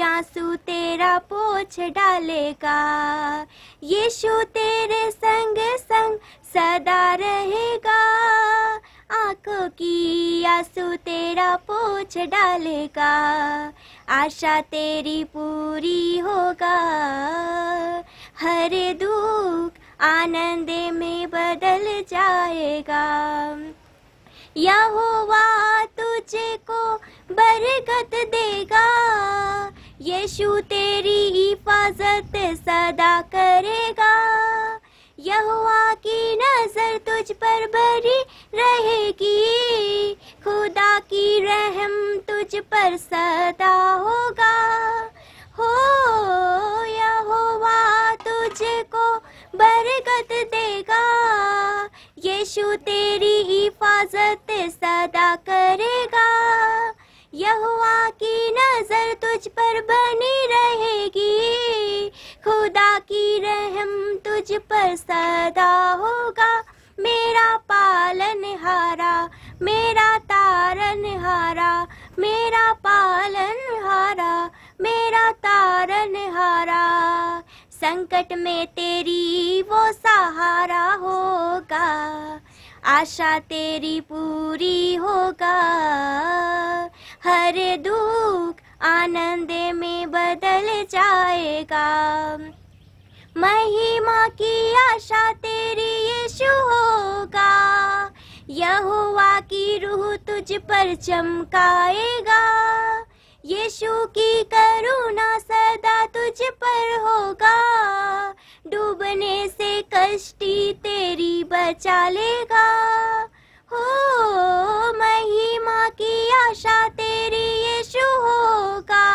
Speaker 22: आँसू तेरा पोछ डालेगा। यीशु तेरे संग संग सदा रहेगा। आँखों की आँसू तेरा पोछ डालेगा। आशा तेरी पूरी होगा। हर दुख आनंद में बदल जाएगा। यहोवा तुझे को बरकत देगा। यीशु तेरी हिफाजत सदा करेगा। यहोवा की नज़र तुझ पर भरी रहेगी। खुदा की रहम तुझ पर सदा होगा। हो, यहोवा तुझको बरकत देगा। यीशु तेरी हिफाजत सदा करेगा। यहोवा की नज़र तुझ पर बनी रहेगी। खुदा की रहम तुझ पर सदा होगा। मेरा पालन हारा, मेरा तारन हारा, मेरा पालन हारा, मेरा तारन हारा। संकट में तेरी वो सहारा होगा, आशा तेरी पूरी होगा। हर दुख आनंद में बदल जाएगा। महिमा की आशा तेरी यीशु होगा। यहोवा की रूह तुझ पर चमकाएगा। यीशु की करुणा सदा तुझ पर होगा। डूबने से कष्टी तेरी बचा लेगा। हो महिमा की आशा तेरी यीशु होगा।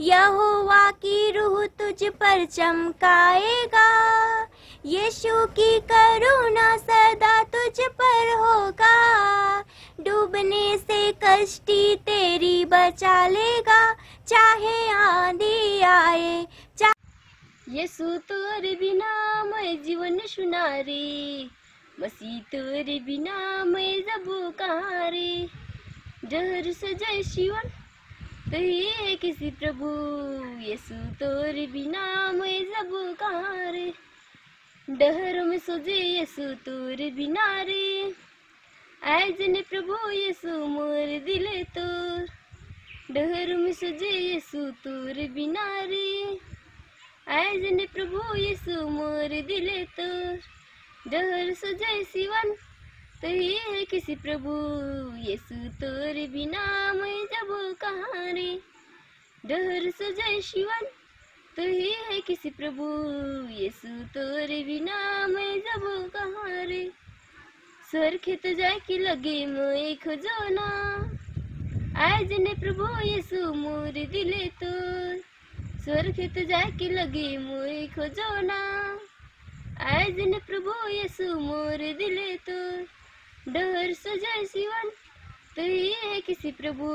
Speaker 22: यहोवा की रूह तुझ पर चमकाएगा। यीशु की करुणा सदा तुझ पर होगा। डूबने से कष्टी तेरी बचा लेगा। चाहे आंधी आए चाहे
Speaker 17: यीशु तोरे बिना मैं जीवन सुनारे। मसीह तोरे बिना मैं जबू कहाँ रे डर सजाए जीवन तो ये किसी प्रभु, यीशु तोरे बिना मैं जबू कहाँ रे डहर में सोजे यीशु तोरे बिना रे। आज ने प्रभु यीशु मोर दिले तोर। डहर में सोजे यीशु तोरे बिना रे। आज ने प्रभु यीशु मोर दिले तोर। डहर सजाए सिवन तो ये है किसी प्रभु, यीशु तोरे बिना मैं जब कहाँ रे डहर सजाए शिवन तो ये है किसी प्रभु, यीशु तोरे बिना मैं जब कहाँ रे स्वर खेत जाए कि लगे मोए खोजोना। आज ने प्रभु यीशु मोर दिले तो स्वर खेत जाए कि लगे मोए खोजोना। आज ने प्रभु यीशु मोर दिले तो डर सजाए सिवन। तो ये है किसी प्रभु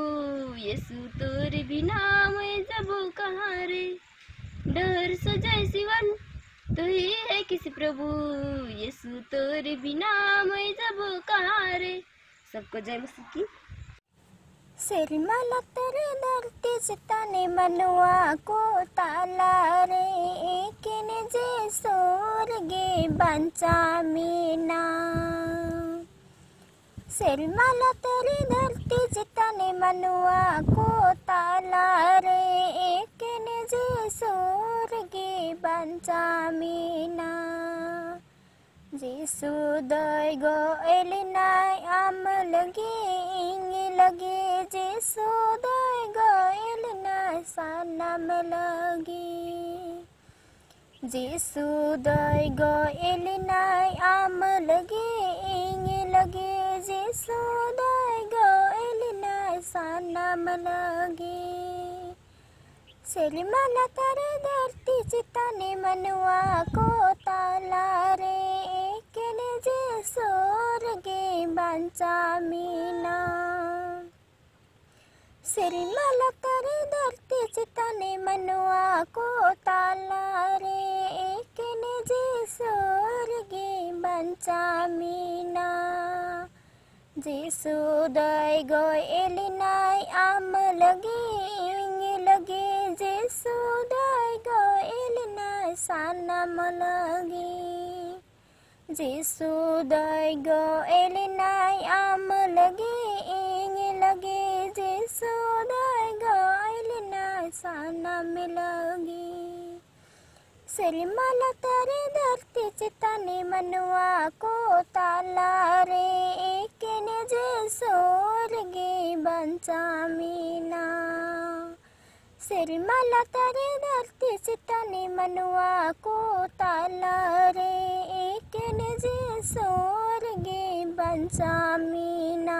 Speaker 17: यीशु तोरे बिना मैं जब कहाँ रे डर सजाए सिवन। तो ये है किसी प्रभु यीशु तोरे बिना मैं जब कहाँ रे सबको जय मसीह की।
Speaker 22: सिरमल तेरे धरती चिताने मनुआ को ताला रे एक ने जे सोरगे बंचा मीना सिरमल तेरे धरती चिताने मनुआ को ताला रे एक ने जे सोरगे बंचा मीना। যিশু দয় গো এলি নাই, আম লগে ইং লগে। যিশু দয় গো এলি নাই, সানাম লগে। যিশু দয় গো এলি নাই, আম লগে ইং লগে। যিশু দয় গো এলি নাই, সানাম লগে। सिरमला तेरे धरती चिताने मनुआ को ताला रे। एक ने जे सोर गे बंचा मीना। सिरमला तेरे धरती चिताने मनुआ को ताला रे। एक ने जे सोर गे बंचा मीना। जसु दलिना आम लगिङ लगिसु दलिना सान जीसु दलिना आम लगि इगिसु दलिना सान सलमाला तारे धरती से ताने मनुआ को ताला रे केने जे सोरगे बंचामीना सलमाला तारे धरती से ताने मनुआ को ताला रे सोर गे सोरगे बंचामीना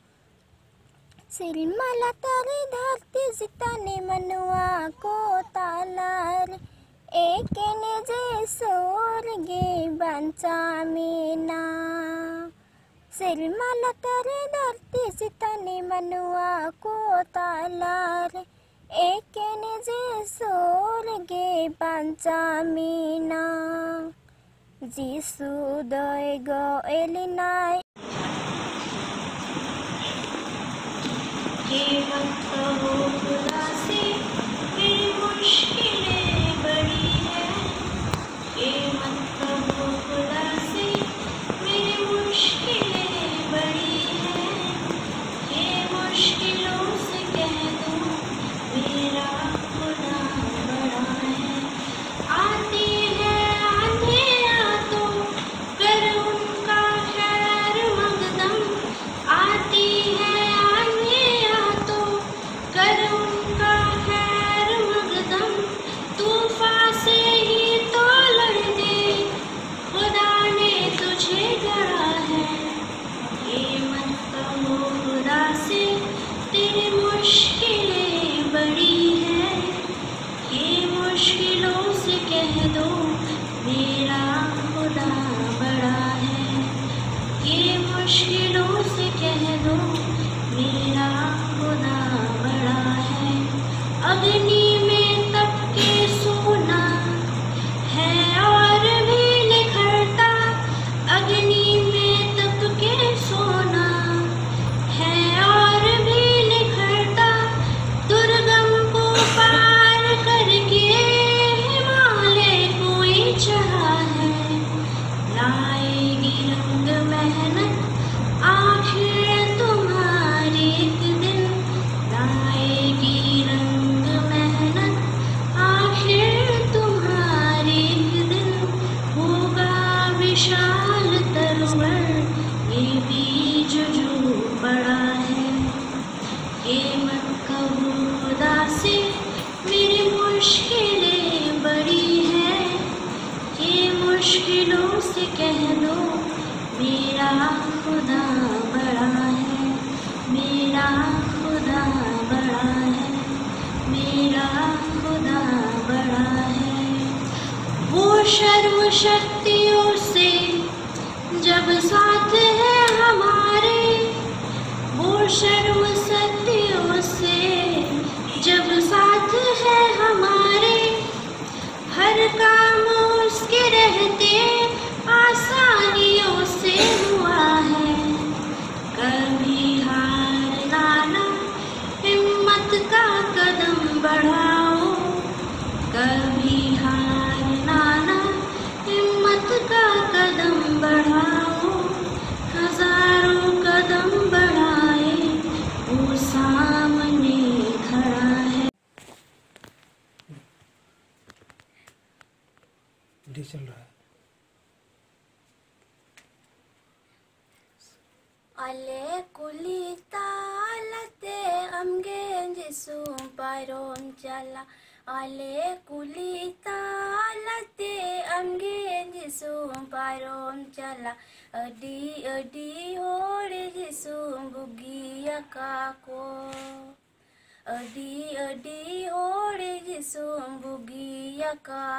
Speaker 22: सिलमला तारी धरती जिताने मनुआ को तालार. एक जे सोर्गे बंचा मीना. सिलमला तारी धरती जिताने मनुआ को तालार. एक जे सोर्गे बंचा मीना.
Speaker 18: जिसु दय गो एलिनाय Even.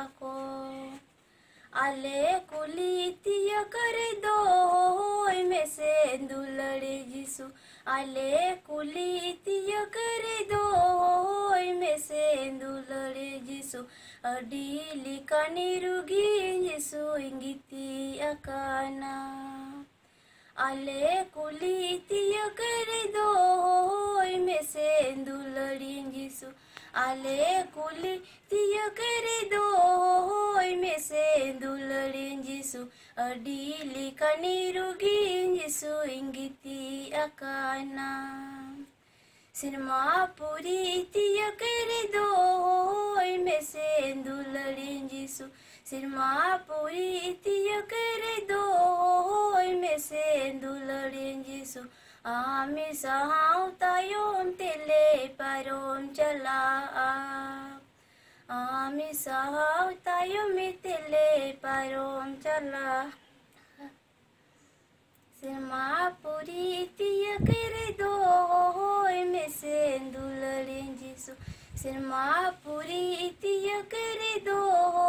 Speaker 18: को। आले कुलितिया कर दो में से दुलड़े जिसु। आले कुलितिया कर दो में से दुलड़े जिसु। अडीली का
Speaker 22: निरुगी जिसु इंगितिया आले कुलितिया कर दो में से दुलड़ी जिसु। आले कुली तिय करे दो, होय में से दुलड़िन जिसु अडी लिकनी रुगी जिसु, इंगिती अकाना। सिनेमा पूरी तिय करे दो, होय में से दुलड़िन जिसु, सिनेमा पूरी तिय करे दो, होय में से दुलड़िन जिसु
Speaker 17: आमी सहाव तयोन तिले परोन चला। आमी सहाव तयोमी तिले परोन चला। सिरमा पुरी तिय कर दो होय में से दुलरें जीसु सिरमा पुरी तिय कर दो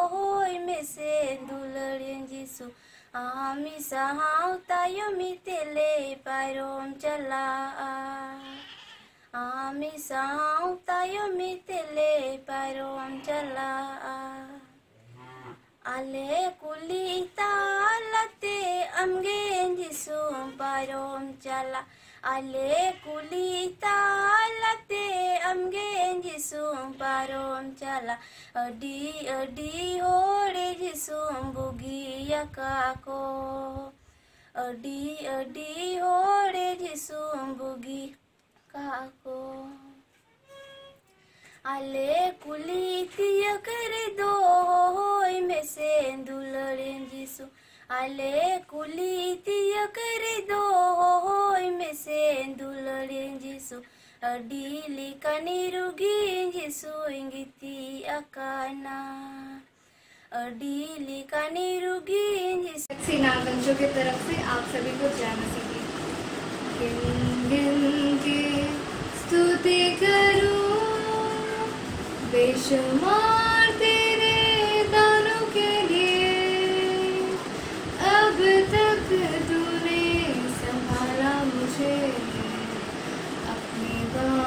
Speaker 17: होय में से दुलरें जीसु Ami sahau tayo mitele parom chala Ami sahau tayo mitele parom chala Ale kulita alate amgen jisum parom chala Ale kulita alate amgen jisum parom chala Adi adi hore jisum bugi yakako Adi adi hore jisum bugi kako Ale kulitiya कर दो होय में सेंदुलरें जिसु अले कुली तिय कर दो होय में से दुलड़ें जिसु अडीली कनी रुगी जिसु इंगिती अकाना। अडीली कनी
Speaker 23: रुगी जिसु सीना बंजों के तरफ़ से आप सभी को जय मसीह की। स्तुति करूँ, बेशमार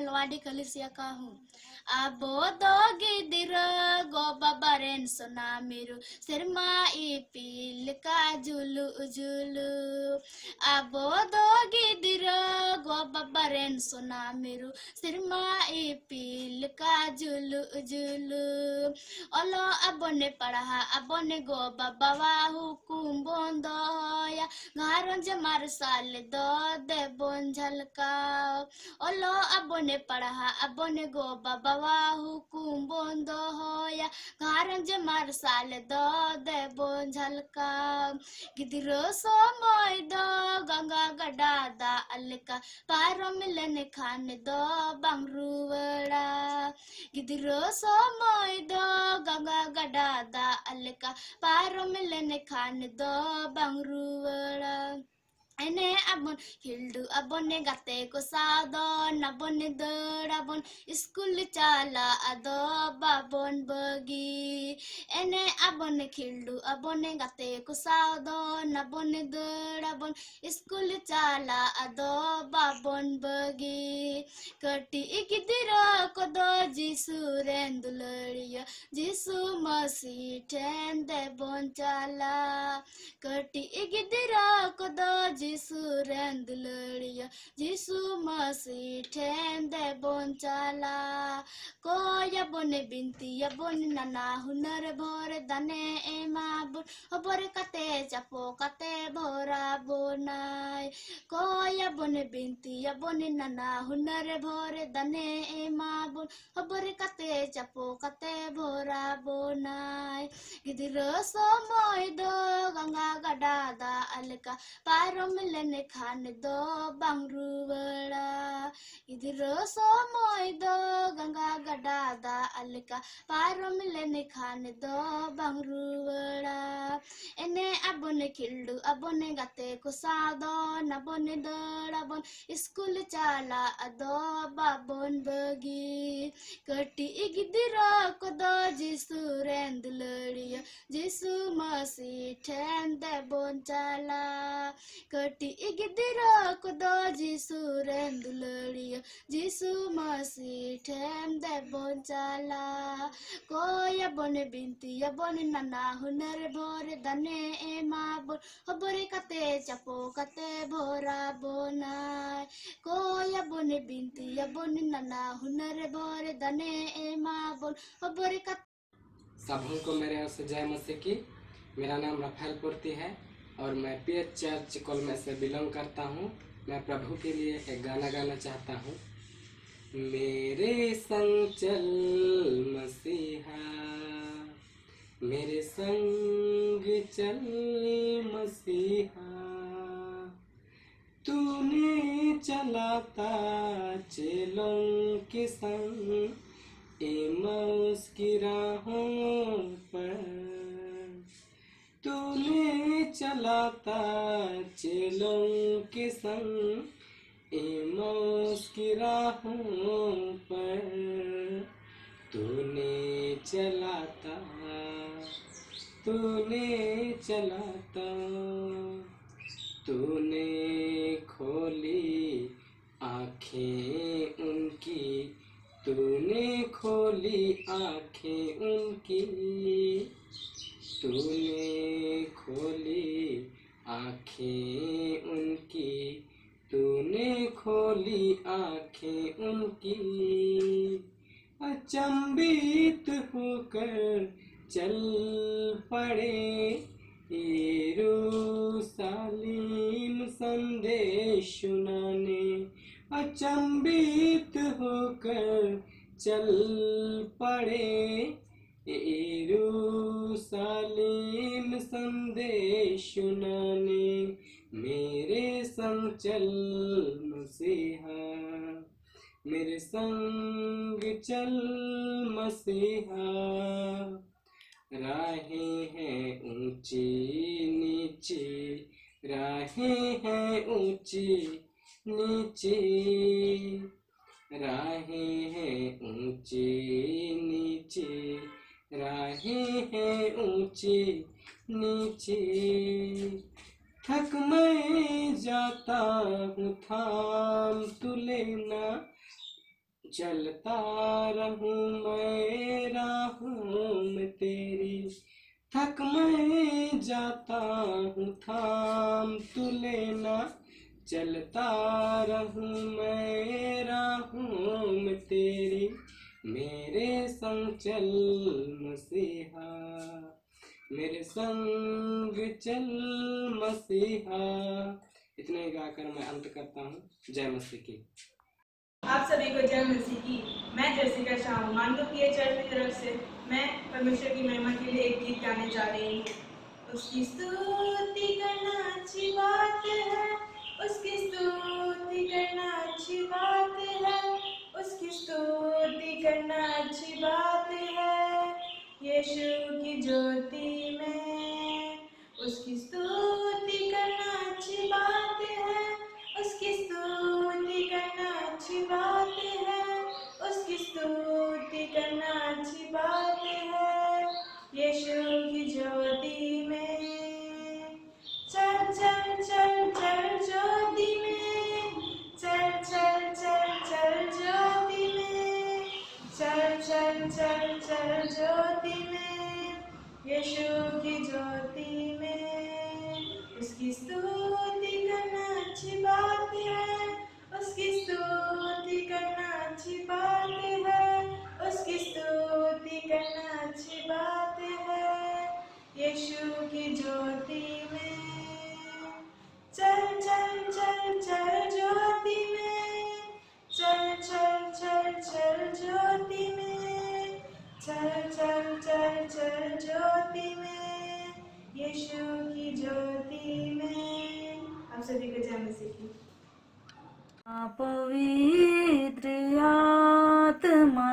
Speaker 23: लवाडी कलिसिया का हूँ। अबो दोगी दिर, गो बबरेन सुना मेरो। सिरमा ई पील का जुलू जुलू अबो दोगी बबरेन सोना मेरो ई पील का झुलु झुलु ओलो अबने पढ़ा अबने गो बाबा हुकुम बोंदोया घारंज मार साल दो दे बोन झलकाओ ओलो अबने पढ़ा अबने गो बाबा हुकुम बोंदो होया घारंज मार साल दो दे बोन झलकाओ गिदिरो समय दो, गंगा गडा दा Alka. Aromilene kane do bang ruwala do ganga gada da alka paromilene kane do bang ene abone khildu abone gate ko sadon abone dor abon school chala ado babon bagi kati ikidira ko do jisu rendulariya jisu masi tende bon chala kati ikidira ko do जिसु रंद लड़िया, जिसु मसी ठेन दे बोन चला। को या बोने बिनती या बोन नना हुनर भोर दने एमा बोन हबर कते चपो कते भोरा बोनाय। को या बोने बिनती या बोने नना हुनर भोर दने एमा बोन हबर कते चपो कते भोरा बोनाय। गिदिरो समय दो, गंगा गडा दा अलका। पारो मिलन खान दो बंगरू बड़ा इधर समय दो गंगा गडा दा अलका पारो मिलन खान दो बंगरू बड़ा एने अबने खिल्डू अबने गते को सादो नबने दड़बन स्कूल चाला अदो बाबन बगी कटी गिदिरा को दो जिसु रेंद लड़िया जिसु मसी ठेन दे बोन चाला गिदिरा को दो जिसु रेंद लड़िया, जिसु मसी ठेन दे बोन चाला। कोया बने बिनती या बने नना हुनर भोर दने ए माबोन। हबरे कते चपो, कते भोरा बोनाय। कोया बने बिनती या बने नना हुनर भोर दने ए माबोन। हबरे कते
Speaker 24: सबों को मेरे से जय मसीह की। मेरा नाम रफेल पूर्ति है। और मैं पी चर्च कोलमे से बिलोंग करता हूँ। मैं प्रभु के लिए एक गाना गाना चाहता हूँ। मेरे संग चल मसीहा, मेरे संग चल मसीहा, तूने चलाता चेलों के संग की राहों पर। तूने चलाता चेलों के संग एमस की राहों पर। तूने चलाता तूने चलाता, तूने खोली आँखें उनकी, तूने खोली आँखें उनकी। तूने खोली आँखें उनकी। तूने खोली आँखें उनकी। अचंबित होकर चल पड़े यरूशलेम संदेश सुनाने। अचंबित होकर चल पड़े यरूशलेम संदेश सुनाने मेरे संग चल मसीहा मेरे संग चल मसीहा राहें हैं ऊँची नीची, राहें हैं ऊँची नीची, राहें हैं ऊँची नीची राहें हैं ऊँची नीची, थक मैं जाता हूँ, थाम तू लेना चलता रहूँ मैं राहों में तेरी, थक मैं जाता हूँ, थाम तू लेना चलता रहूँ मैं राहों में तेरी। मेरे संग चल मसीहा, मेरे संग चल मसीहा। इतना गाकर मैं अंत करता हूँ, जय मसीह की।
Speaker 7: आप सभी को जय मसीह की। मैं जैसिका शाह मानदो पीए चर्च की तरफ़ से। मैं परमेश्वर की महिमा के लिए एक गीत गाने जा रही हूँ। उसकी स्तुति करना अच्छी बात है। उसकी स्तुति करना अच्छी बात है। उसकी स्तुति करना अच्छी बात है। यीशु की ज्योति में उसकी स्तुति करना अच्छी बात है। उसकी स्तुति करना अच्छी बात है। उसकी स्तुति करना अच्छी बात उसकी स्तुति करना अच्छी बात है। उसकी स्तुति करना अच्छी बात है। उसकी स्तुति करना अच्छी बात है। यीशु की ज्योति में, चल चल चल चल ज्योति में, चल चल चल चल ज्योति में, चल चल चल चल ज्योति में। यीशु की ज्योति में। हम सभी को जय मसीह की
Speaker 8: पवित्र आत्मा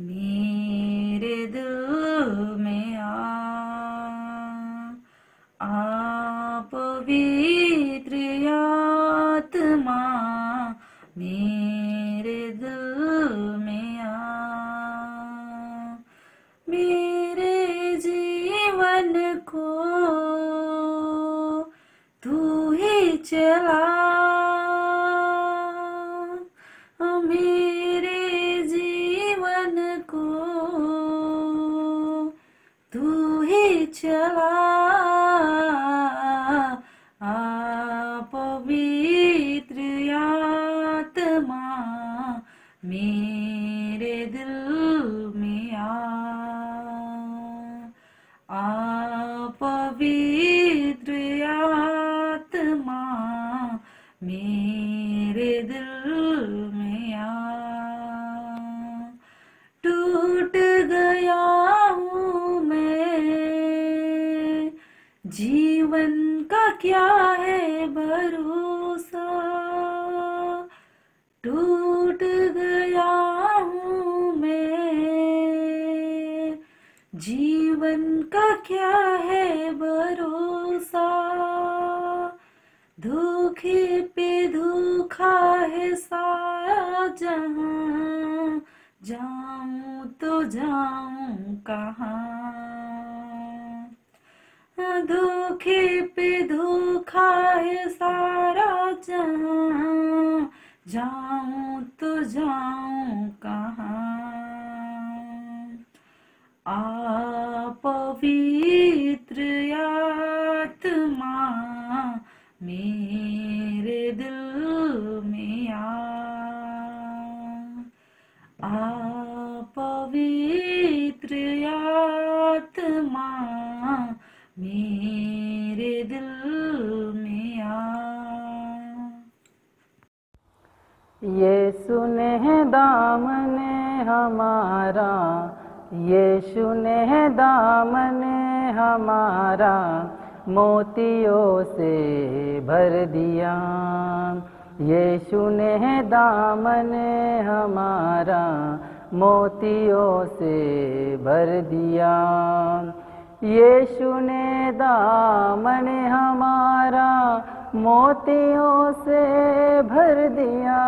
Speaker 8: मेरे चला मेरे जीवन को तू ही चला। मेरे दिल में टूट गया हूँ मैं। जीवन का क्या है भरोसा? टूट गया हूँ मैं। जीवन का क्या है धोखा है सारा जहाँ। जाऊँ तो जाऊँ कहाँ। धोखे पे धोखा है सारा जहाँ। जाऊँ तो जाऊँ कहाँ। आ पवित्र आत्मा आत्मा मेरे दिल में आ।
Speaker 25: यीशु ने दामन हमारा, यीशु ने दामन हमारा, मोतियों से भर दिया। ये यीशु ने दामन हमारा मोतियों से भर दिया। यीशु ने दामन हमारा मोतियों से भर दिया।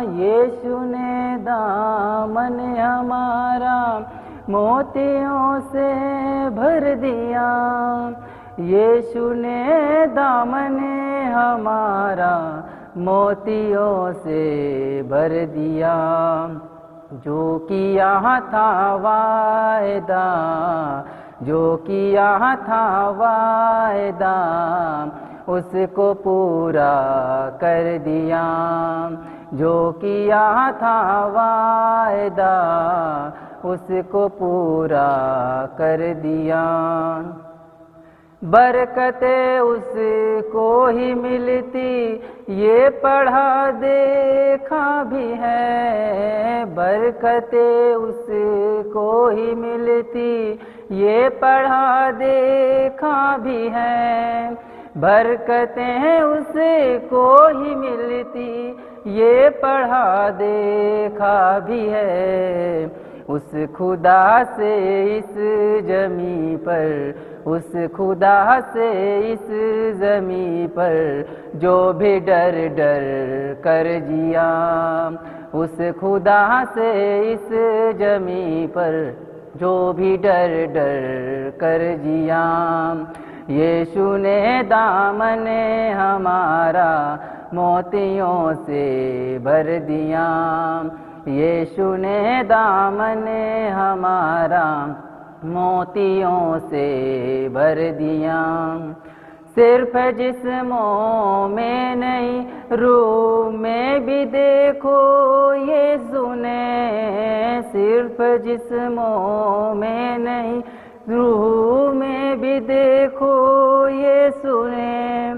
Speaker 25: यीशु ने दामन हमारा मोतियों से भर दिया। यीशु ने दामन हमारा मोतियों से भर दिया। जो किया था वायदा, जो किया था वायदा, उसको पूरा कर दिया। जो किया था वायदा, उसको पूरा कर दिया। बरकतें उसको ही मिलती ये पढ़ा देखा भी है, बरकतें उसको ही मिलती। ये पढ़ा देखा भी है, बरकतें उसको ही मिलती। ये पढ़ा देखा भी है, उस खुदा से इस जमी पर उस खुदा से इस जमी पर जो भी डर डर कर जिया। उस खुदा से इस जमी पर जो भी डर डर कर जिया। यीशु ने दामन हमारा मोतियों से भर दिया। यीशु ने दामन हमारा मोतियों से भर दिया। सिर्फ़ जिस्मों में नहीं, रूह में भी देखो ये सुने। सिर्फ़ जिस्मों में नहीं, रूह में भी देखो ये सुने।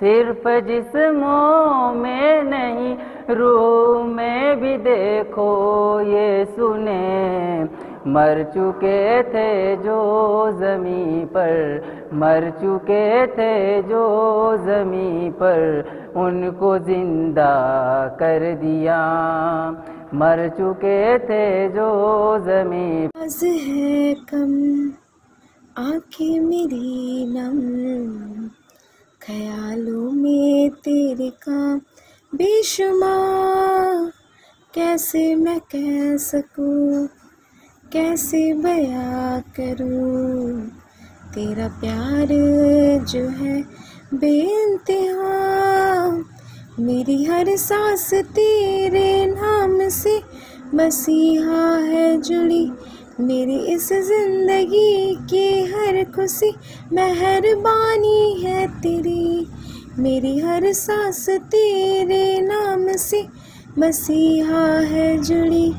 Speaker 25: सिर्फ़ जिस्मों में नहीं, रूह में भी देखो ये सुने। मर चुके थे जो जमी पर, मर चुके थे जो जमी पर, उनको ज़िंदा कर दिया। मर चुके थे जो जमी
Speaker 26: है कम, आँखें मेरी नम। ख्यालों में तेरे का बेशुमार, कैसे मैं कह सकूँ? कैसे बया करूँ? तेरा प्यार जो है बेइंतहा मेरी हर सांस तेरे नाम से मसीहा है जुड़ी। मेरी इस ज़िंदगी की हर खुशी मेहरबानी है तेरी। मेरी हर सांस तेरे नाम से मसीहा है जुड़ी।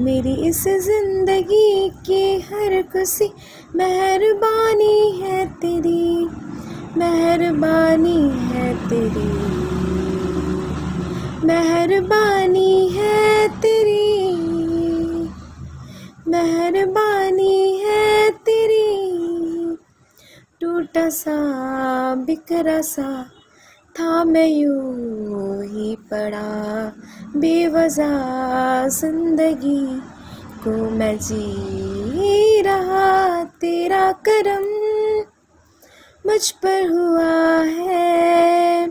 Speaker 26: मेरी इस ज़िंदगी की हर खुशी मेहरबानी है तेरी, मेहरबानी है तेरी, मेहरबानी है तेरी, मेहरबानी है तेरी। टूटा सा, बिखरा सा था मैं यूँ ही पड़ा बेवजह ज़िंदगी को मैं जी रहा तेरा करम मुझ पर हुआ है।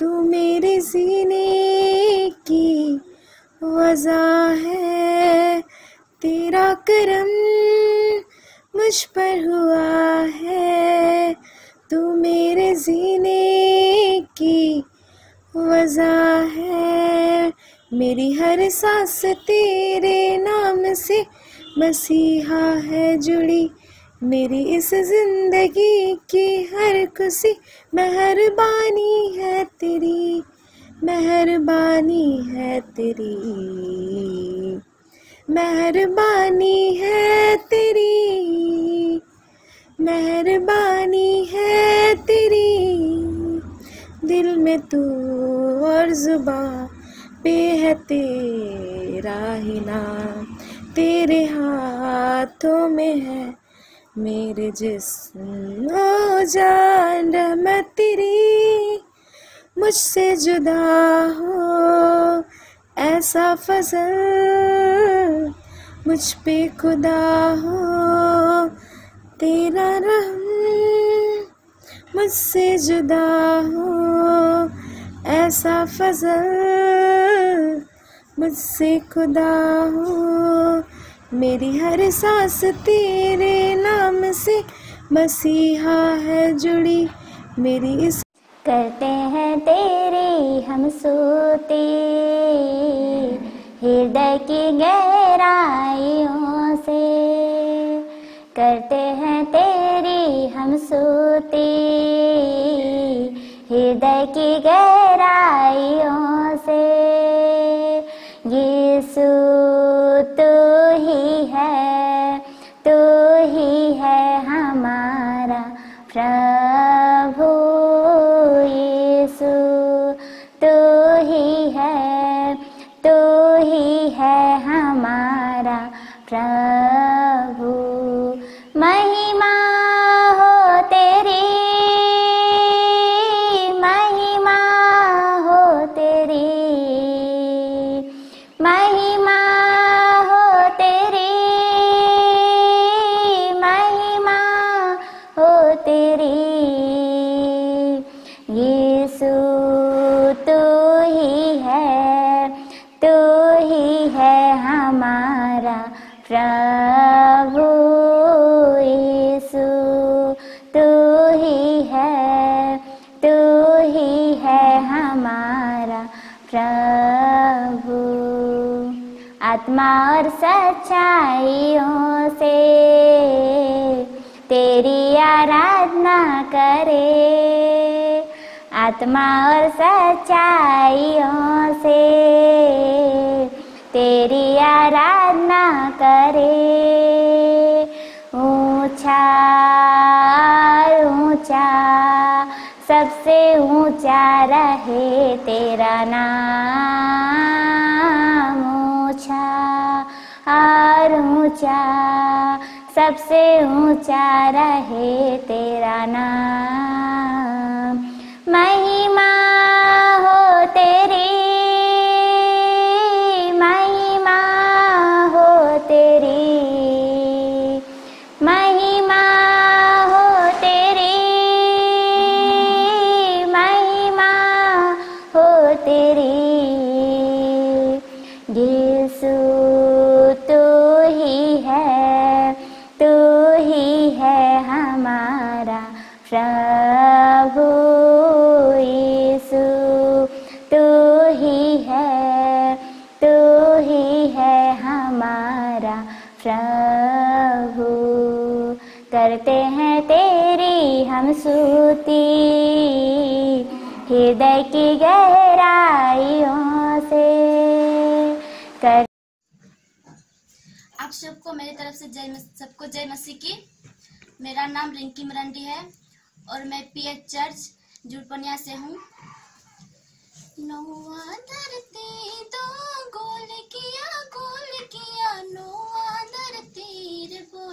Speaker 26: तू मेरे जीने की वजह है। तेरा करम मुझ पर हुआ है। तू मेरे जीने की वजह है। मेरी हर सांस तेरे नाम से मसीहा है जुड़ी। मेरी इस ज़िंदगी की हर खुशी मेहरबानी है तेरी, मेहरबानी है तेरी, मेहरबानी है तेरी, मेहरबानी है तेरी। दिल में तू और जुबा पे है तेरा ही नाम। तेरे हाथों में है मेरे जिस्म। जान मैं तेरी, मुझसे जुदा हो ऐसा फजल मुझ पे खुदा हो। तेरा रहम मुझसे जुदा हो ऐसा फजल मुझसे खुदा हो। मेरी हर सांस तेरे नाम से मसीहा है जुड़ी। मेरी इस
Speaker 22: करते हैं तेरी हम सूती। हृदय की गहराइयों से करते हैं तेरी हम सूती। हृदय की गहराइयों से। यीशु, तू ही है, तू ही है हमारा प्रभु। यीशु, तू ही है, तू ही है हमारा प्रभु। आत्मा और सच्चाइयों से। तेरी आराधना करे। आत्मा और सच्चाइयों से। तेरी आराधना करे। ऊँचा ऊँचा, सबसे ऊँचा रहे तेरा नाम। ऊँचा और ऊँचा सबसे ऊँचा रहे तेरा नाम। महिमा करते हैं तेरी हम सूती हृदय की गहराइयों से कर
Speaker 23: आप सबको मेरी तरफ़ से जय सबको जय मसीह की। मेरा नाम रिंकी मरंडी है और मैं पीएच चर्च, जुड़पनिया से हूँ। नौवा धरती तो गोल किया गोल किया धरती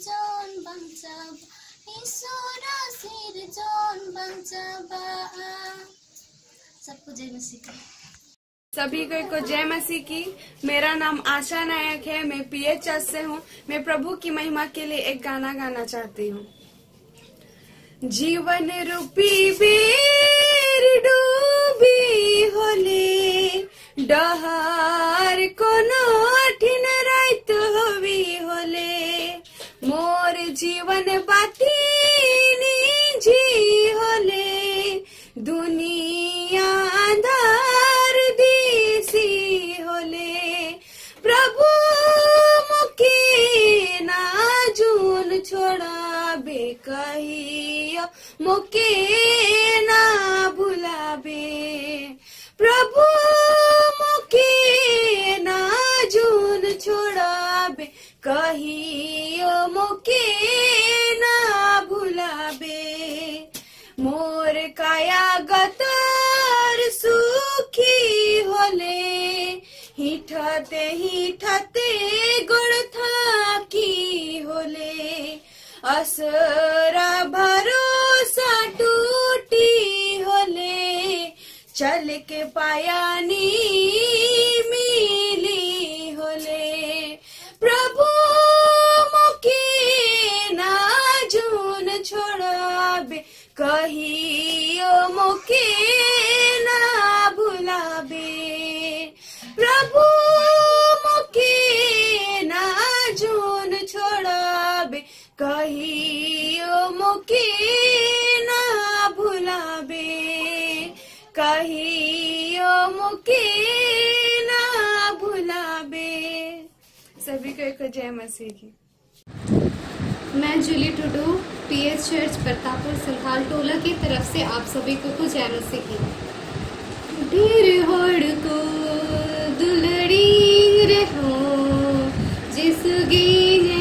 Speaker 23: jon bangchab isora sir jon bangchaba सबको जय मसीह की
Speaker 27: सभी को को जय मसीह की। मेरा नाम आशा नायक है, मैं पीएचएस से हूँ। मैं प्रभु की महिमा के लिए एक गाना गाना चाहती हूँ। जीवन रूपी बेर डूबी होले डहार कोनो ठिन रात होवी होले मोर जीवन बाती जी होले दुनिया अंधार छोड़ा बे कहियो मुके ना भुलाबे। प्रभु, मुके ना जून छोड़ाबे। कहियो, मुके ना भुलाबे। मोर काया गतर सुखी होले। हिठते हिठते गोड़ थाकी होले।
Speaker 28: असरा भरोसा टूटी होले। चल के पायानी मिली होले। प्रभु मुके ना जून छोड़ाबे। कहियो मुके ना प्रभु मुके ना जून छोड़ाबे, कहियो मुके ना भुलाबे। कहियो मुके ना भुलाबे।
Speaker 29: सभी को एक जय मसीह की।
Speaker 17: मैं Julie Tudu PS church, Pratappur Santhal Tola की तरफ़ से आप सभी को कुछ जय मसीह की। ढेर होड़ को दुलड़ी रहो जिस गे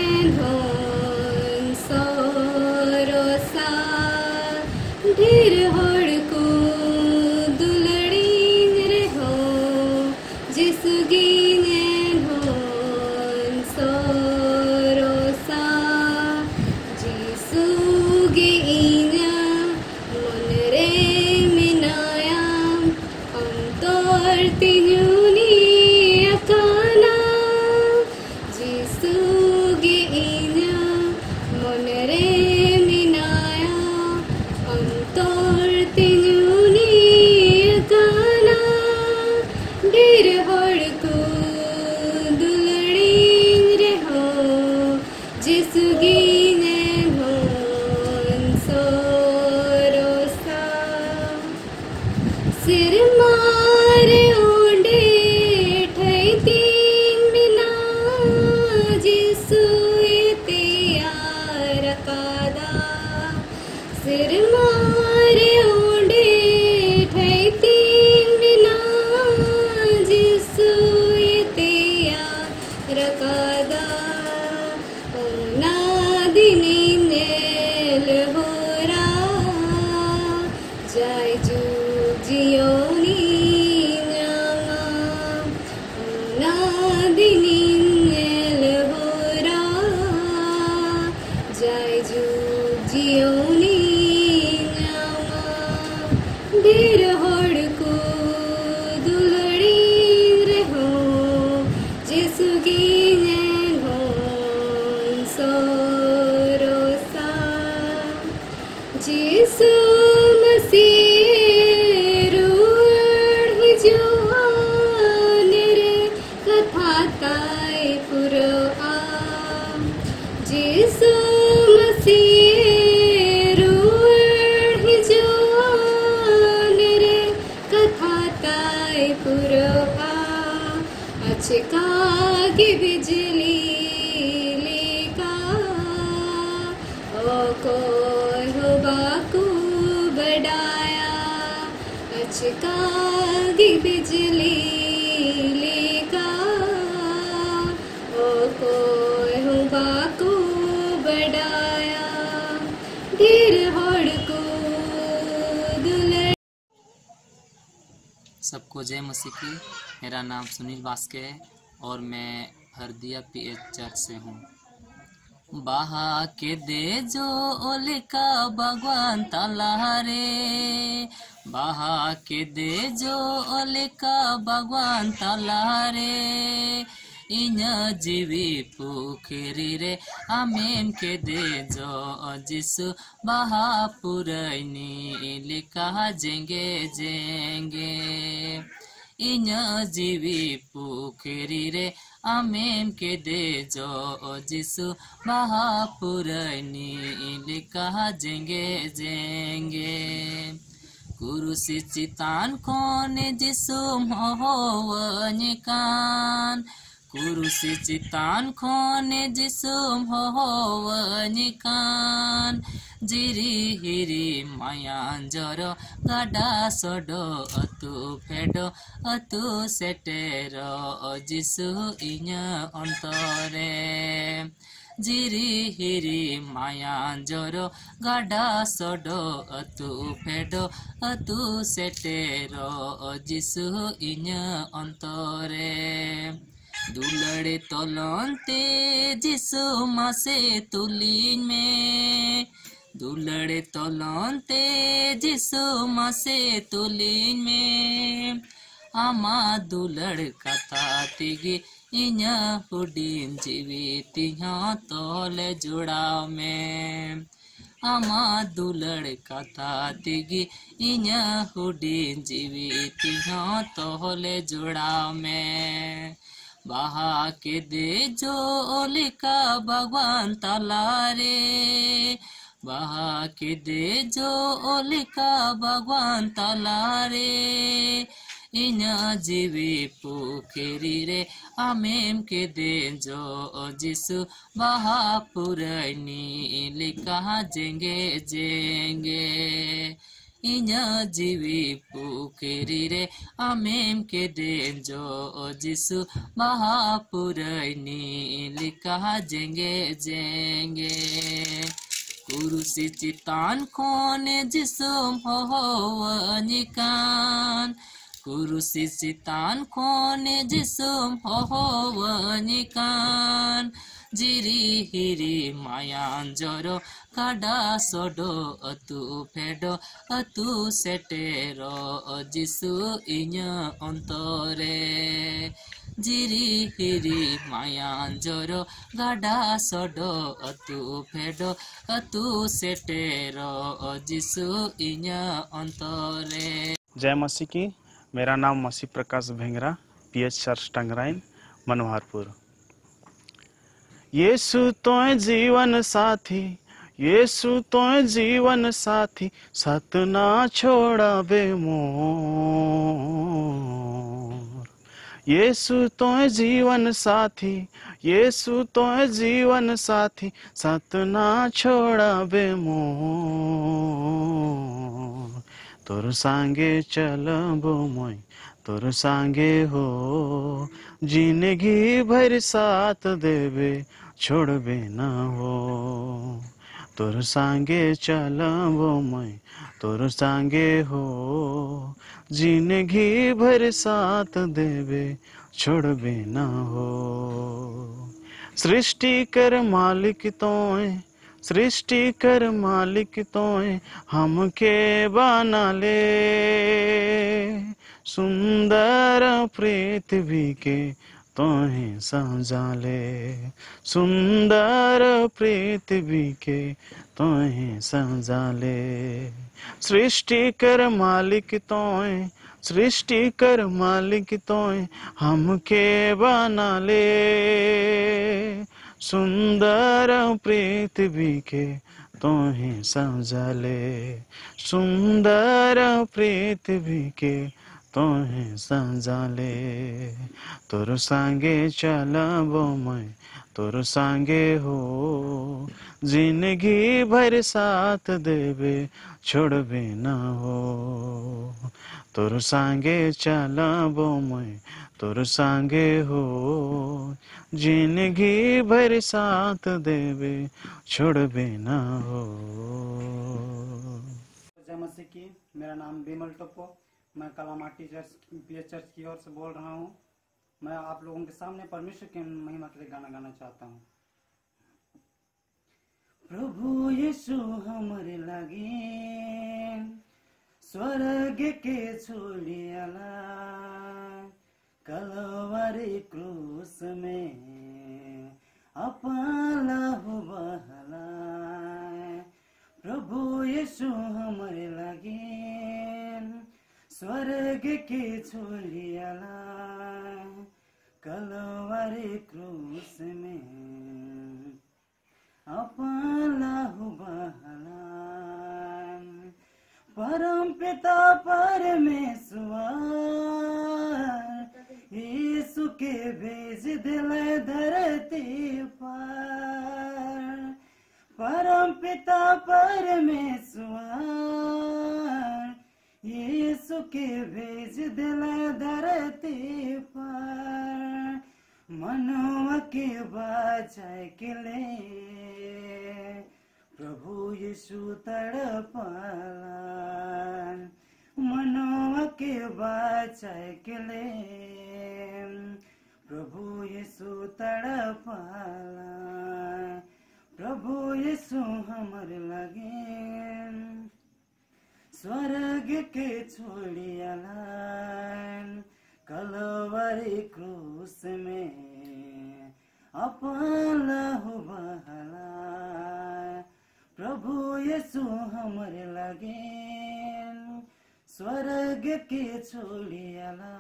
Speaker 17: जिसु मसीह
Speaker 25: सबको जय मसीह की। मेरा नाम सुनील बास्के है और मैं हरदिया पी एच चर्च से हूँ। बहा के दे जो ओले का भगवान ताला रे बहा के दे जो ओले का भगवान ताला रे jiwi pukiri re amen ke de jo jisu baha puraini lika jenge jenge inya jiwi pukiri re amen ke de jo jisu baha puraini lika jenge jenge kurusi citan kone jisu mohowanyikan kurusi citan khone jisum howanyikan jiri hiri mayan joro gada sodo atu fedo atu setero jisu inya ontore jiri hiri mayan joro gada sodo atu fedo atu setero jisu दुलड़े तोलते जिसु मासे तुलीन में। दुलड़े तोलते जिसु मासे तुलीन में। आमा दुलड़ कथा तिगी, इन्या हुडीन जीवित यहाँ तोले जुड़ाव में। आमा दुलड़ कथा तिगी, इन्या बहा के दे जो लिका भगवान तलारे। बहा के दे जो लिका भगवान तलारे। इना जीवी पुकेरी रे, आमेम के दे जो जिसु। बहा पुरनी लिखा जेंगे जेंगे। इना जीवी पुकेरी रे आमेम के दे जो जिसु बहा पुरनी लिखा जेंगे जेंगे कुरुसी चितान कोने जिसुम हो निकान कुरुसी चितान कोने जिसुम जिरी हिरी मायान जरो काडा सोडो अतु फेडो अतु सेटेरो जिसु इन्या अंतरे जिरी हिरी मायान जरो गाडा सोडो अतु फेडो अतु सेटेरो जिसु इन्या अंतरे
Speaker 30: जय मसीह की मेरा नाम मसीह प्रकाश भेंगरा पी एच टंगराइन मनोहरपुर यीशु तो जीवन साथी यीशु तो जीवन साथी, सतना छोड़ा बे मोर। यीशु तो जीवन साथी यीशु तो जीवन साथी, सतना छोड़ा बे मोर। तोर सांगे चलबो मैं तोर सांगे हो, ज़िंदगी भर साथ देवे छोड़बे न हो। तोर सांगे चलबो मैं, तोर सांगे हो, ज़िंदगी भर साथ देवे छोड़बे न हो। सृष्टि कर मालिक तोय सृष्टि कर मालिक तोय हमके बना ले। सुंदर पृथ्वी के तोहे सजा ले। सुंदर पृथ्वी के तोहे सजा ले। सृष्टि कर मालिक तोय सृष्टि कर मालिक तोय हमके बना ले। सुंदर पृथ्वी के तोहे सजा ले। सुंदर पृथ्वी के तोहे सजा ले तोर संगे चलबो मैं, तोर संगे हो। ज़िंदगी भर साथ देवे छोड़बे न हो। तोर संगे चलबो मैं, तोर संगे हो। ज़िंदगी भर साथ देवे छोड़बे न हो।
Speaker 31: जय की मेरा नाम बिमल टोपो। मैं कलामाटी चर्च पी चर्च की ओर से बोल रहा हूँ। मैं आप लोगों के सामने परमेश्वर की महिमा के लिए गाना गाना चाहता हूँ। प्रभु यीशु हमारे लगे, स्वर्ग के छोड़ियाला कलवरी क्रूस में अपना प्रभु यीशु हमारे लगे स्वर्ग के छोड़ियाला कलवरी क्रूस में। अपना हो बहला परम पिता परमेश्वर यीशु के भेज दिल धरती पर परम पिता परमेश्वर यीशु के भेज दिल धरती पर मनवा के बचाए के लिए प्रभु यीशु तड़पाला मनवा के बचाए के लिए प्रभु यीशु तड़पाला प्रभु यीशु हमर लगे स्वर्ग के छोड़ियाला कलवरी क्रूस में अपन बहला प्रभु यीशु हमर लगे स्वर्ग के छोड़ियाला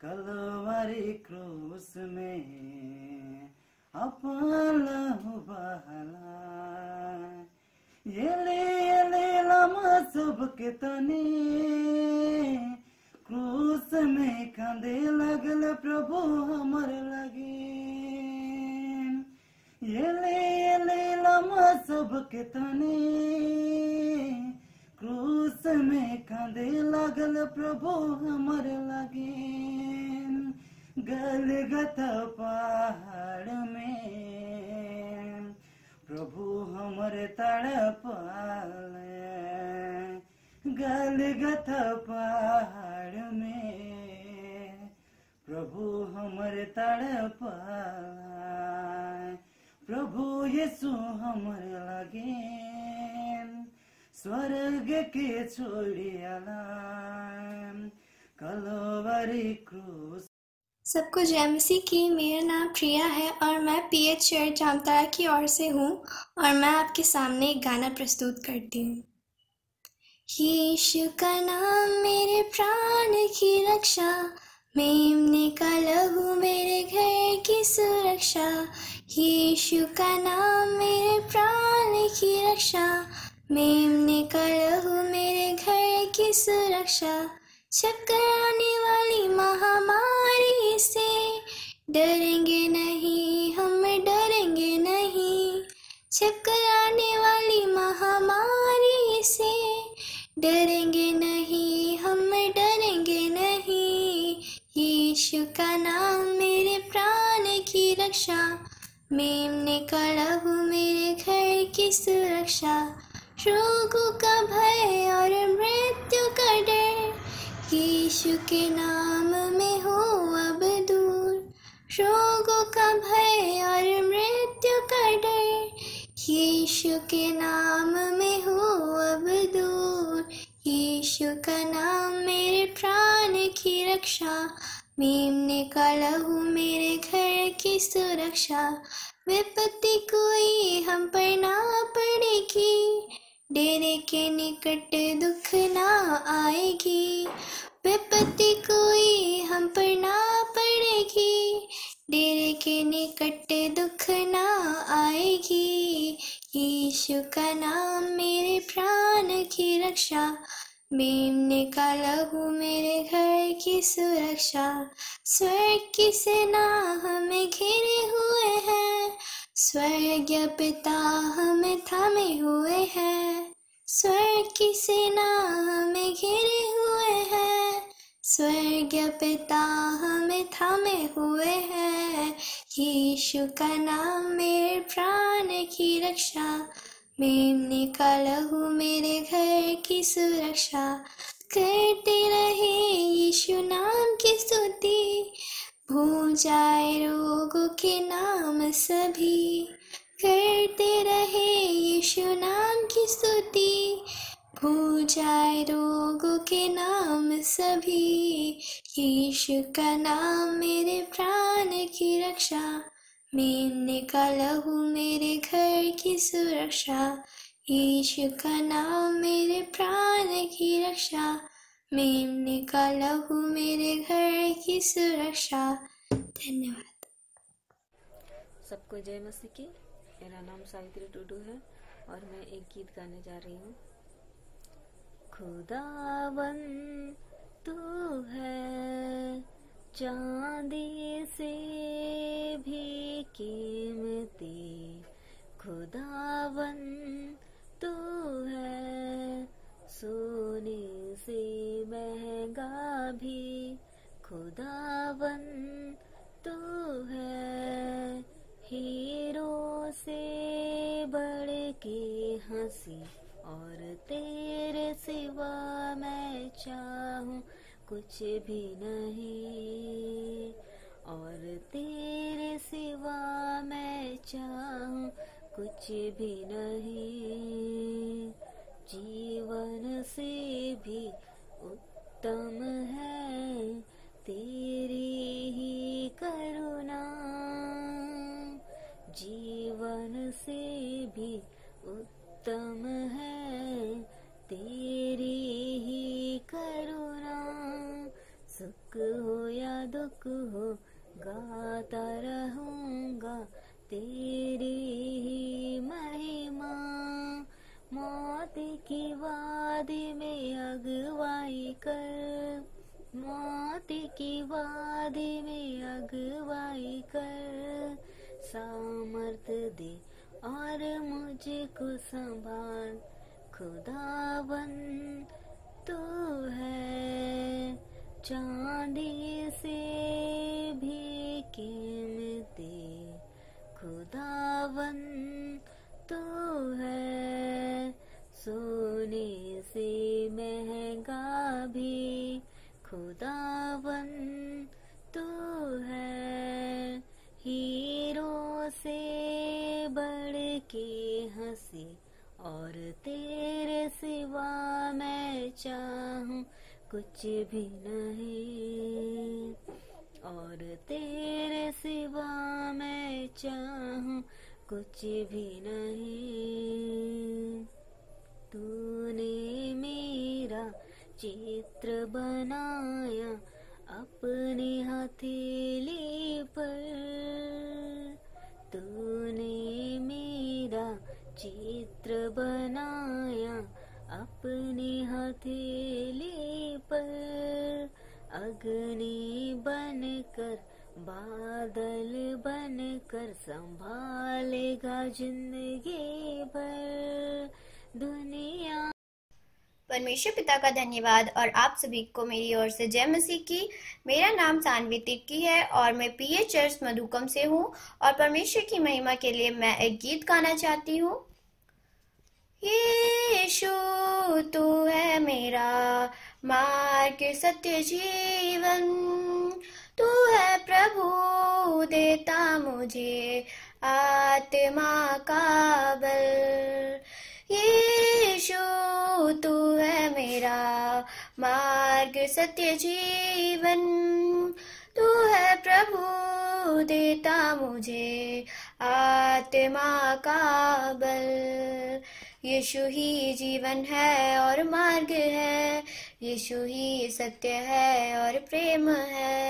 Speaker 31: कलवरी क्रूस में अपन लहू एले एले, लमा सबके तने। क्रूस में कांदे लगल प्रभु हमर लगे। एले एले, लमा सबके तने। क्रूस में कांदे लगल प्रभु हमर लगे। गलगत पहाड़ में प्रभु हमर तड़पाल गलगत पहाड़ में। प्रभु हमर तड़पाल प्रभु यीशु हमर लगे। स्वर्ग के छोड़ियाला कलोवरी क्रूस
Speaker 32: सबको जय मसीह की। मेरा नाम प्रिया है और मैं पी एच चर्च जामताड़ा की ओर से हूँ और मैं आपके सामने एक गाना प्रस्तुत करती हूँ। यीशु का नाम मेरे प्राण की रक्षा, मेमने का लहू मेरे घर की सुरक्षा। यीशु का नाम मेरे प्राण की रक्षा, मेमने का लहू मेरे घर की सुरक्षा। चक्कर आने वाली महामारी से डरेंगे नहीं, हम डरेंगे नहीं। चक्कर आने वाली महामारी से डरेंगे नहीं, हम डरेंगे नहीं। यीशु का नाम मेरे प्राण की रक्षा मेमने का लहू मेरे घर की सुरक्षा। रोगों का भय और मृत्यु का डर यीशु के नाम में हो अब दूर। रोगों का भय और मृत्यु का डर। यीशु के नाम में हो अब दूर। यीशु का नाम मेरे प्राण की रक्षा। मेमने का लहू मेरे घर की सुरक्षा। विपत्ति कोई हम पर ना पड़ेगी। डेरे के निकट दुख ना आएगी। विपत्ति कोई हम पर ना पड़ेगी। डेरे के निकट दुख ना आएगी। यीशु का नाम मेरे प्राण की रक्षा। मेमने का लहू मेरे घर की सुरक्षा। स्वर्ग की सेना हमें घेरे हुए हैं। स्वर्ग पिता हमें थामे हुए हैं। स्वर्ग की सेना हमें घेरे हुए हैं। स्वर्ग पिता हमें थामे हुए हैं। यीशु का नाम मेरे प्राण की रक्षा। मेमने का लहू मेरे घर की सुरक्षा। करते रहे यीशु नाम की स्तुति। भूल जाए रोगों के नाम सभी। करते रहे यीशु नाम की स्तुति। भूल जाए रोगों के नाम सभी। यीशु का नाम मेरे प्राण की रक्षा। मेमने का लहू मेरे घर की सुरक्षा। यीशु का नाम मेरे प्राण की रक्षा। मेमने का लहू मेरे घर की सुरक्षा। धन्यवाद।
Speaker 18: सबको जय मसीह की मेरा नाम सावित्री टूडू है और मैं एक गीत गाने जा रही हूँ। खुदावन, तू है, चांदी से भी कीमती। खुदावन, तू है सोने से महँगा भी खुदावन तू है। हीरो से बढ़ के हँसी और तेरे सिवा मैं चाहूँ कुछ भी नहीं। और तेरे सिवा मैं चाहूँ कुछ भी नहीं। जीवन से भी उत्तम है तेरी ही करुणा। जीवन से भी उत्तम है तेरी ही करुणा। सुख हो या दुख हो, गाता रहूँगा तेरी ही महिमा। मौत की वादी में अगुवाई कर। मौत की वादी में अगुवाई कर। सामर्थ दे और मुझको संभाल। खुदावन, तू है। चांदी से भी कीमती। खुदावन तू है। सोने से महँगा भी खुदावन तो है। हीरो से बढ़ के हँसी और तेरे सिवा मैं चाहूँ कुछ भी नहीं। और तेरे सिवा मैं चाहूँ कुछ भी नहीं। तूने मेरा चित्र बनाया अपनी हथेली पर। तूने मेरा चित्र बनाया अपनी हथेली पर। अग्नि बनकर बादल बनकर संभालेगा ज़िंदगी भर दुनिया।
Speaker 17: परमेश्वर पिता का धन्यवाद और आप सभी को मेरी ओर से जय मसीह की। मेरा नाम सानवी तिर्की है और मैं पीए चर्च मधुकम से हूँ और परमेश्वर की महिमा के लिए मैं एक गीत गाना चाहती हूँ। यीशु, तू है मेरा मार्ग, सत्य जीवन। तू है प्रभु, देता मुझे आत्मा का बल यीशु, तू है मेरा मार्ग, सत्य जीवन। तू है प्रभु, देता मुझे आत्मा का बल यीशु ही जीवन है और मार्ग है, यीशु ही सत्य है और प्रेम है।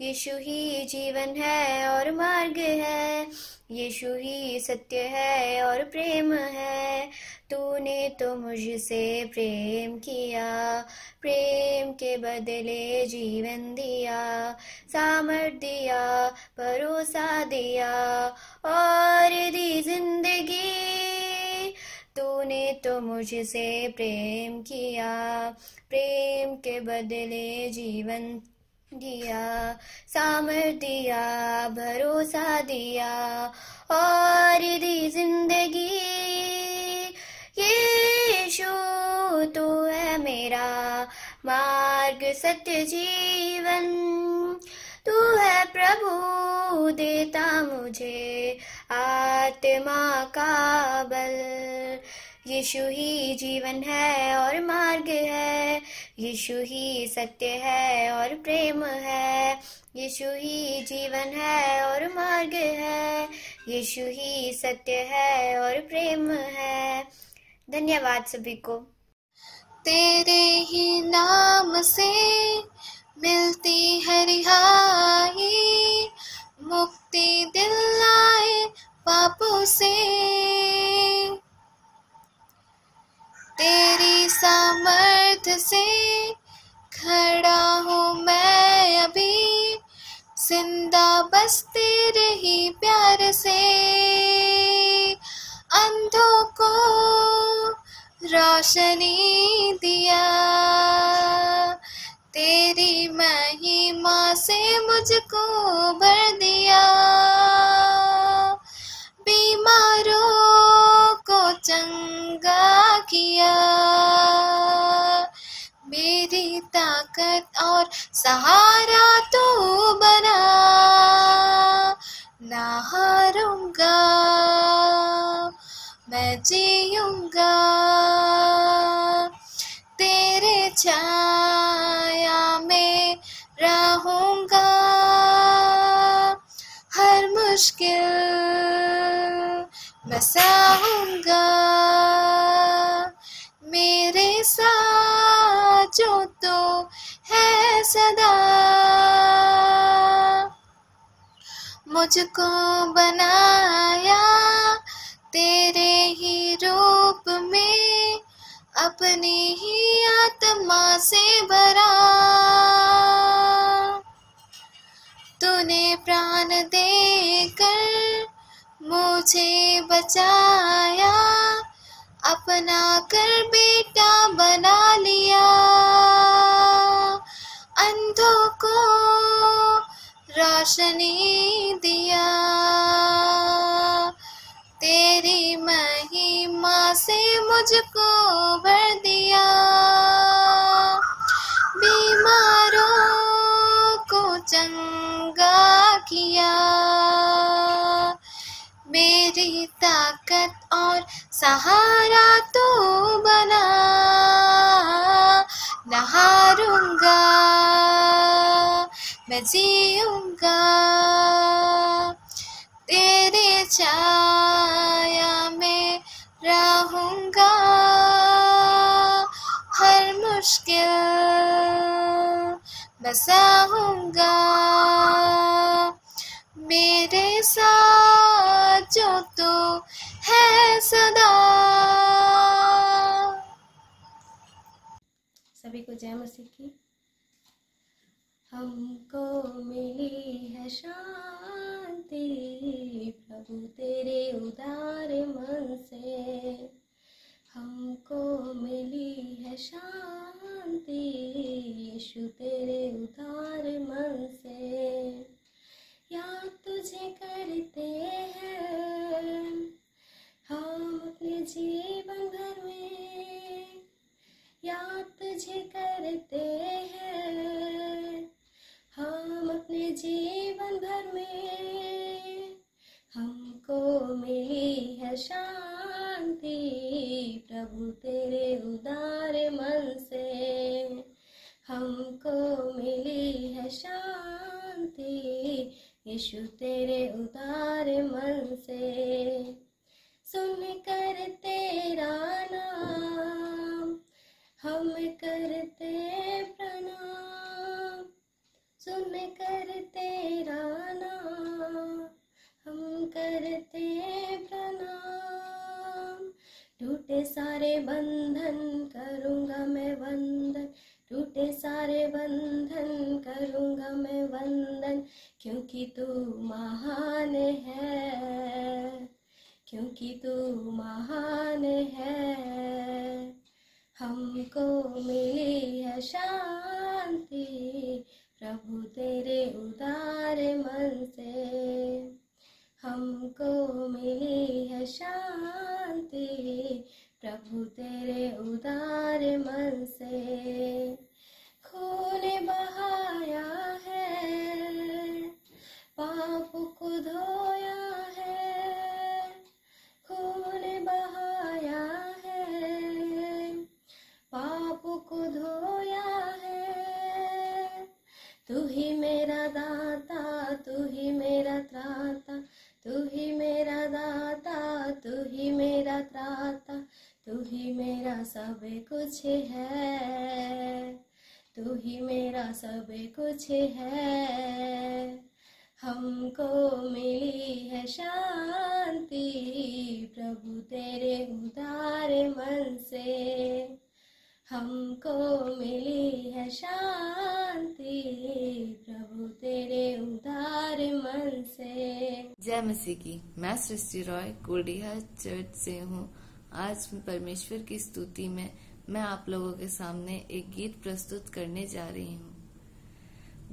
Speaker 17: यीशु ही जीवन है और मार्ग है। यीशु ही सत्य है और प्रेम है। तूने तो मुझसे प्रेम किया, प्रेम के बदले जीवन दिया, सामर्थ दिया, भरोसा दिया और दी ज़िंदगी। तूने तो मुझसे प्रेम किया, प्रेम के बदले जीवन दिया सामर्थ दिया, भरोसा दिया, और दी ज़िंदगी। यीशु तो है मेरा मार्ग, सत्य जीवन। तू है प्रभु, देता मुझे आत्मा का बल। यीशु ही जीवन है और मार्ग है। यीशु ही सत्य है और प्रेम है। यीशु ही जीवन है और मार्ग है। यीशु ही सत्य है और प्रेम है। धन्यवाद सभी को।
Speaker 33: तेरे ही नाम से मिलती है रिहाई मुक्ति दिलाए पापों से। तेरी सामर्थ से खड़ा हूँ मैं अभी। ज़िंदा बस तेरे ही प्यार से। अंधों को रोशनी दिया। तेरी महिमा से मुझको भर दिया। बीमारों चंगा किया। मेरी ताकत और सहारा तो बना। ना हारूँगा, मैं जीऊँगा। तेरे छाया में रहूँगा। हर मुश्किल मैं सहूँगा, मेरे साथ जो तो है सदा। मुझको बनाया तेरे ही रूप में, अपनी ही आत्मा से भरा। तूने प्राण देकर मुझे बचाया, अपना कर बेटा बना लिया। अंधों को रोशनी दिया। तेरी महिमा से मुझको भर दिया। बीमारों को चंगा किया। सहारा तो बना, नहारूँगा, मैं जीऊँगा। तेरे छाया में रहूँगा, हर मुश्किल मैं सहूँगा। मेरे साथ जो तू तो है सदा।
Speaker 26: सभी को जय मसीह की। हमको मिली है शांति, प्रभु तेरे उदार मन से। हमको मिली है शांति, यीशु तेरे उदार मन से। याद तुझे करते हैं। अपने जीवन भर में याद तुझे करते हैं। हम अपने जीवन भर में हमको मिली है शांति। प्रभु, तेरे उदार मन से हमको मिली है शांति। यीशु, तेरे उदार मन से सुन कर तेरा नाम, हम करते प्रणाम। सुन कर तेरा नाम, हम करते प्रणाम। टूटे सारे बंधन कुछ है। हमको मिली है शांति, प्रभु तेरे उदार मन से। हमको मिली है शांति, प्रभु तेरे उदार मन से।
Speaker 8: जय मसीह की। मैं सृष्टि रॉय कोडिया चर्च से हूँ। आज परमेश्वर की स्तुति में मैं आप लोगों के सामने एक गीत प्रस्तुत करने जा रही हूँ।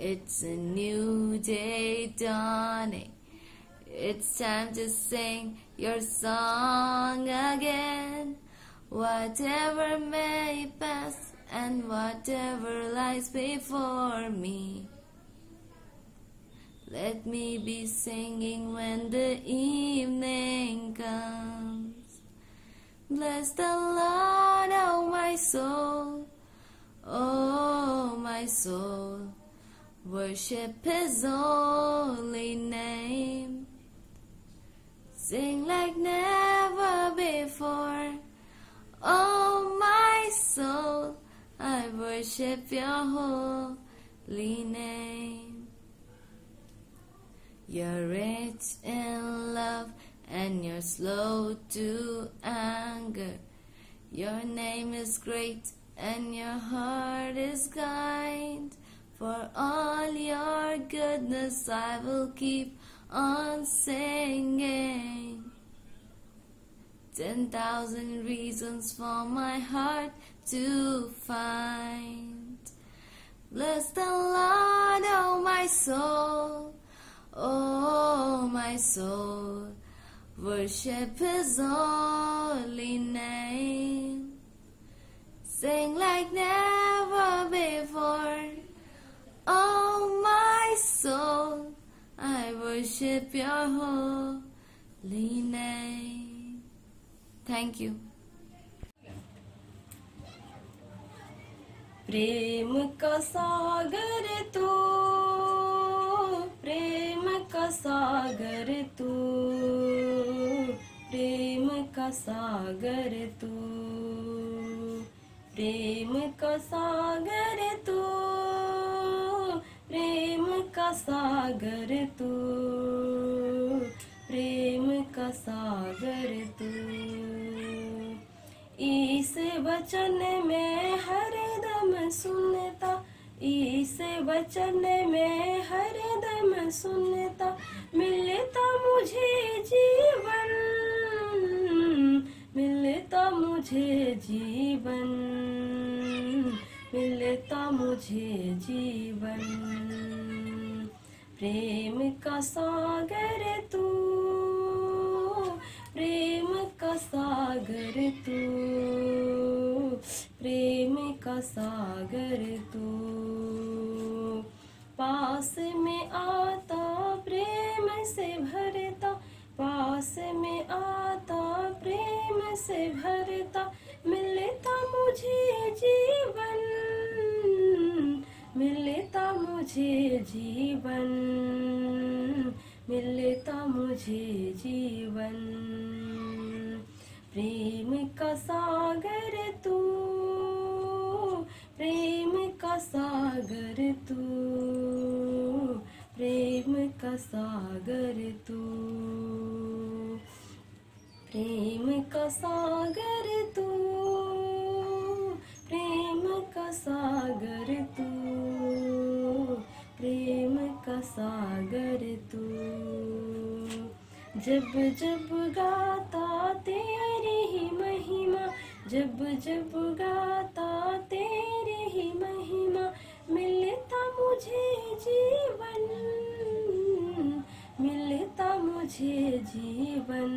Speaker 8: it's a new day dawning. It's time to sing your song again. Whatever may pass and whatever lies before me. Let me be singing when the evening comes. Bless the Lord, oh my soul, oh my soul. Worship His holy name. Sing like never before. Oh my soul, I worship your holy name. You're rich in love and you're slow to anger. Your name is great and your heart is kind. For all your goodness, I will keep on singing. Ten thousand reasons for my heart to find. Bless the Lord, oh my soul, oh my soul. Worship His holy name. Sing like never before. Oh my soul, I worship your holy name. Thank you.
Speaker 26: प्रेम का सागर तू प्रेम का सागर तू प्रेम का सागर तू प्रेम का सागर तू प्रेम का सागर तू, प्रेम का सागर तू। इस वचन में हर दम सुनता, इस वचन में हर दम सुनता, मिलता मुझे जीवन, मिलता मुझे जीवन। मिलता मुझे जीवन। प्रेम का सागर तू, प्रेम का सागर तू, प्रेम का सागर तू। पास में आता प्रेम से भरता पास में आता, प्रेम से भरता, मिलता मुझे जीवन, मिलता मुझे जीवन, मिलता मुझे जीवन। प्रेम का सागर तू, प्रेम का सागर तू। प्रेम का सागर तू। प्रेम का सागर तू। प्रेम का सागर तू। प्रेम का सागर तू। जब जब गाता तेरी ही महिमा, जब जब गाता तेरी ही महिमा मिलता मुझे जीवन, मिलता मुझे जीवन,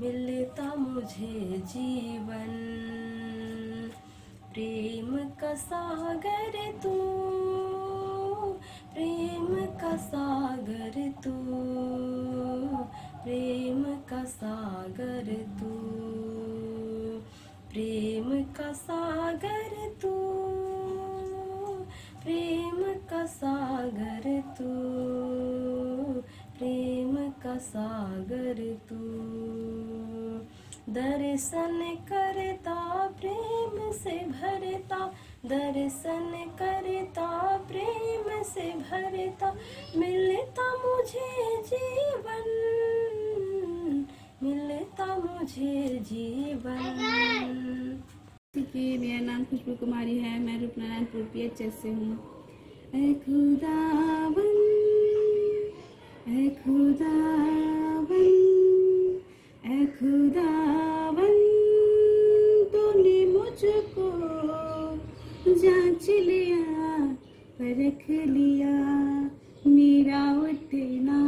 Speaker 26: मिलता मुझे जीवन। प्रेम का सागर तू, प्रेम का सागर तू, प्रेम का सागर तू, प्रेम का सागर तू। प्रेम का सागर तू, प्रेम का सागर तू। दर्शन करता, प्रेम से भरता, दर्शन करता, प्रेम से भरता। मिलता मुझे जीवन, मिलता मुझे जीवन।
Speaker 34: कि मेरा नाम खुशबू कुमारी है, मैं रूपनारायणपुर पी एच एस से हूँ। खुदावन खुदावन खुदावन तूने मुझको जाँच लिया, परख लिया, मेरा उठना,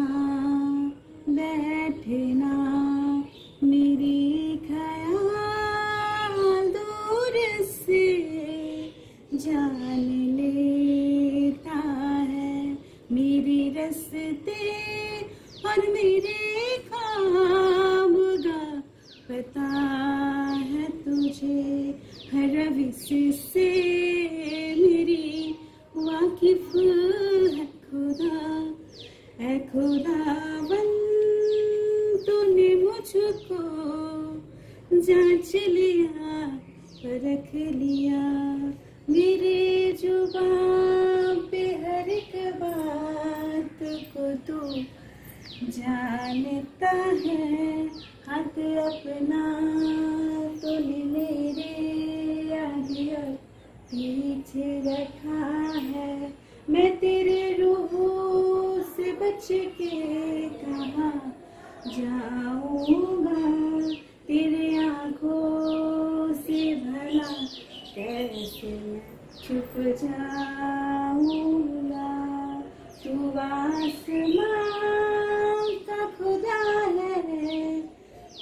Speaker 34: बैठना, मेरी दूर से जान लेता है। मेरे रस्ते और मेरे ख्वाब का पता है तुझे। हर विषय से मेरी वाकिफ है खुदा। है खुदावन तूने मुझको जाँच लिया परख लिया। मेरे ज़ुबान पे हर एक बात को तू जानता है। हाथ अपना तूने मेरे आगे पीछे रखा है। मैं तेरे रूह से बच के कहा जाऊँगा? तेरे आँखों से भला कैसे मैं छुप जाऊँगा? तू आसमां का खुदा है,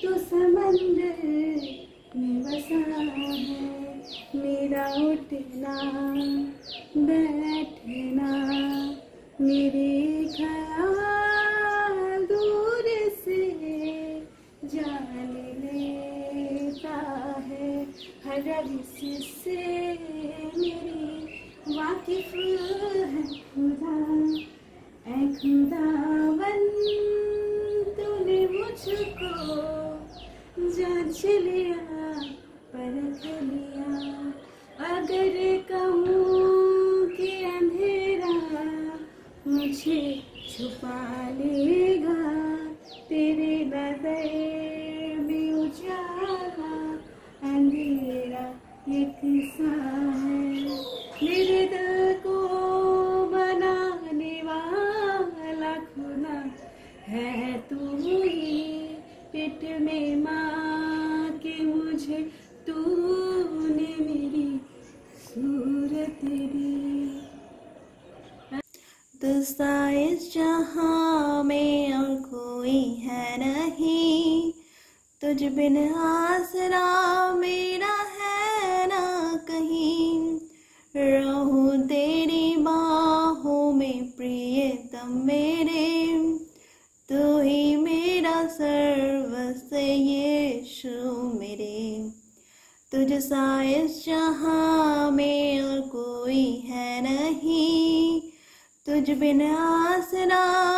Speaker 34: तू समंदर में बसा है। मेरा उठना, बैठना मेरे ख्याल दूर जान लेता है, हर से मेरी वाकिफ है खुदा। ऐ खुदावन तूने मुझको जाँच लिया, परख लिया। अगर कहूँ कि अंधेरा मुझे छुपा लेगा तेरे नज़र में उजाला, अंधेरा एक सा है। मेरे दिल को बनाने वाला खुदा है तू ही। पेट में माँ के मुझे तूने मेरी सूरत दी।
Speaker 26: दूसरा इस जहाँ में और कोई है नहीं। तुझ बिन आसरा मेरा है ना कहीं। रहूँ तेरी बाहों में प्रियतम मेरे। तू ही मेरा सर्वस्व यीशु मेरे। तुझ सा इस तुझ बिन आसरा।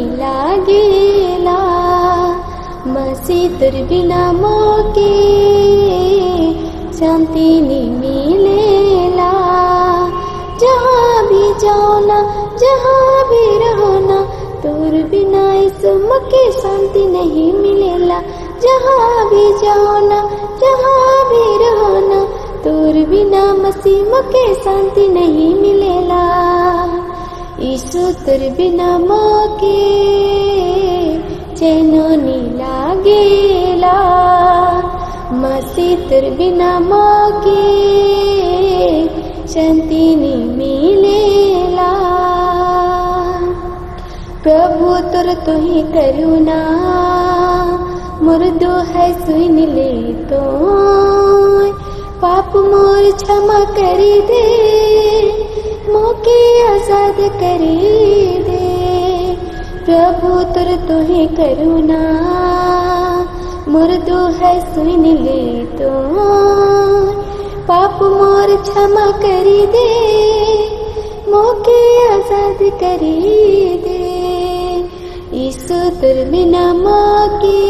Speaker 17: मसीह बिना मोके शांति नहीं मिलेला। जहाँ भी जाओ ना जहाँ भी रहो ना तोर बिना इस मके शांति नहीं मिलेला। जहाँ भी जाओ ना जहाँ भी रहो ना तोर बिना मसीह मके शांति नहीं मिलेला। ईसु तर बिना मोके चैनो नी लागेला मसीह तर बिना मोके शांति नी मिलेला। प्रभु तुर तु ही करुणा मुर्दो है सुन ले तो पाप मोर क्षमा करी दे मोके आजाद करी दे। प्रभु तुर तुहे करुणा मुर्दो है सुन ले तो। पाप मोर क्षमा करी दे मोके आजाद करी दे। ईसु तुर बिना मोके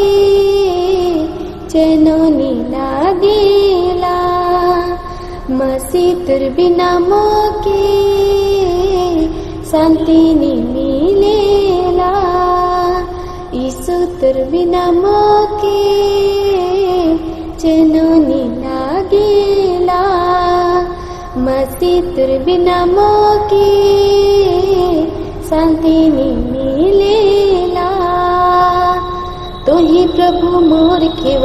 Speaker 17: चैनो नी लागेला मसीह तुर बिना मोके शांति नी ुर्ना मोके चूनि ना गीला मस्ति बिना मोके शान्तिनि न लेला ती प्रभु मोर के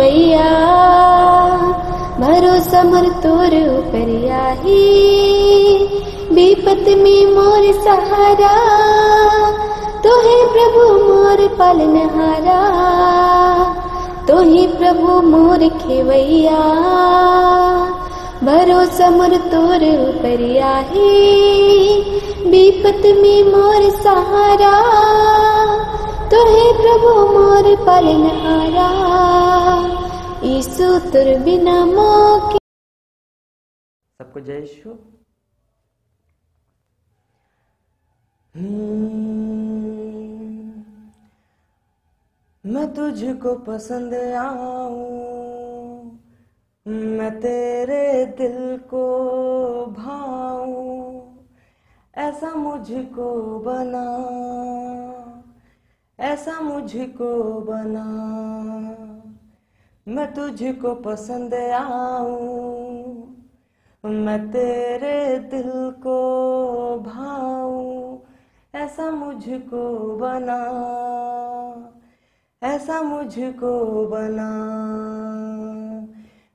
Speaker 17: भरसम तु परिही विपत में मोर सहारा है प्रभु मोर पालनहारा तो ही प्रभु मोर खेवैया। भरोसा मोर तोर ऊपर आही विपत में मोर सहारा। तो है प्रभु मोर पालनहारा यीशु तुर बिना मोके।
Speaker 35: सबको जय यीशु। हम्म, मैं तुझको पसंद आऊँ। मैं तेरे दिल को भाऊं। ऐसा मुझको बना, ऐसा मुझको बना। मैं तुझको पसंद आऊँ। मैं तेरे दिल को भाऊं। ऐसा मुझको बना। ऐसा मुझको बना।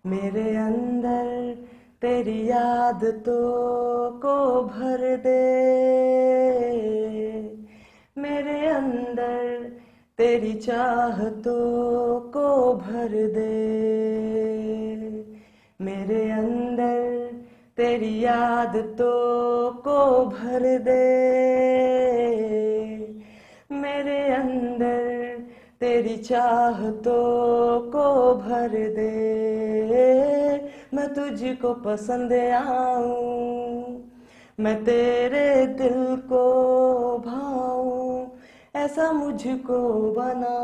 Speaker 35: मेरे अंदर तेरी याद तो को भर दे। मेरे अंदर तेरी चाह तो को भर दे। मेरे अंदर तेरी याद तो को भर दे। मेरे अंदर तेरी चाहतों को भर दे। मैं तुझको पसंद आऊँ। मैं तेरे दिल को भाऊं। ऐसा मुझको बना।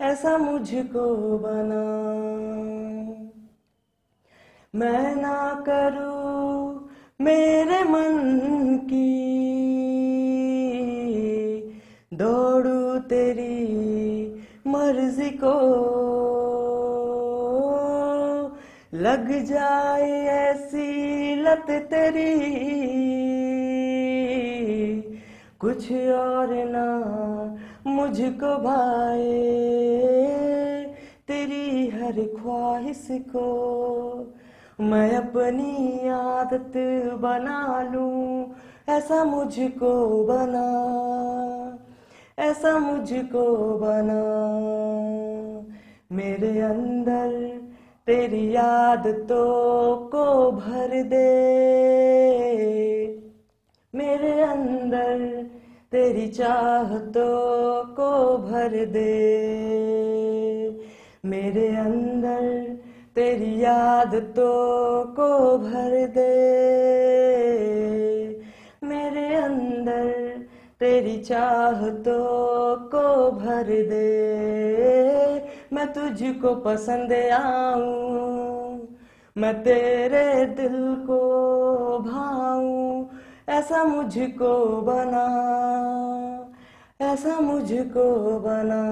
Speaker 35: ऐसा मुझको बना। मैं ना करूँ मेरे मन की दौड़ू तेरी मर्ज़ी को। लग जाए ऐसी लत तेरी, कुछ और ना मुझको भाए तेरी हर ख्वाहिश को। मैं अपनी आदत बना लूँ, ऐसा मुझको बना। ऐसा मुझको बना। मेरे अंदर तेरी याद तो को भर दे। मेरे अंदर तेरी चाहतों को भर दे। मेरे अंदर तेरी याद तो को भर दे। तेरी चाहतों को भर दे। मैं तुझको पसंद आऊँ। मैं तेरे दिल को भाऊं। ऐसा मुझको बना। ऐसा मुझको बना।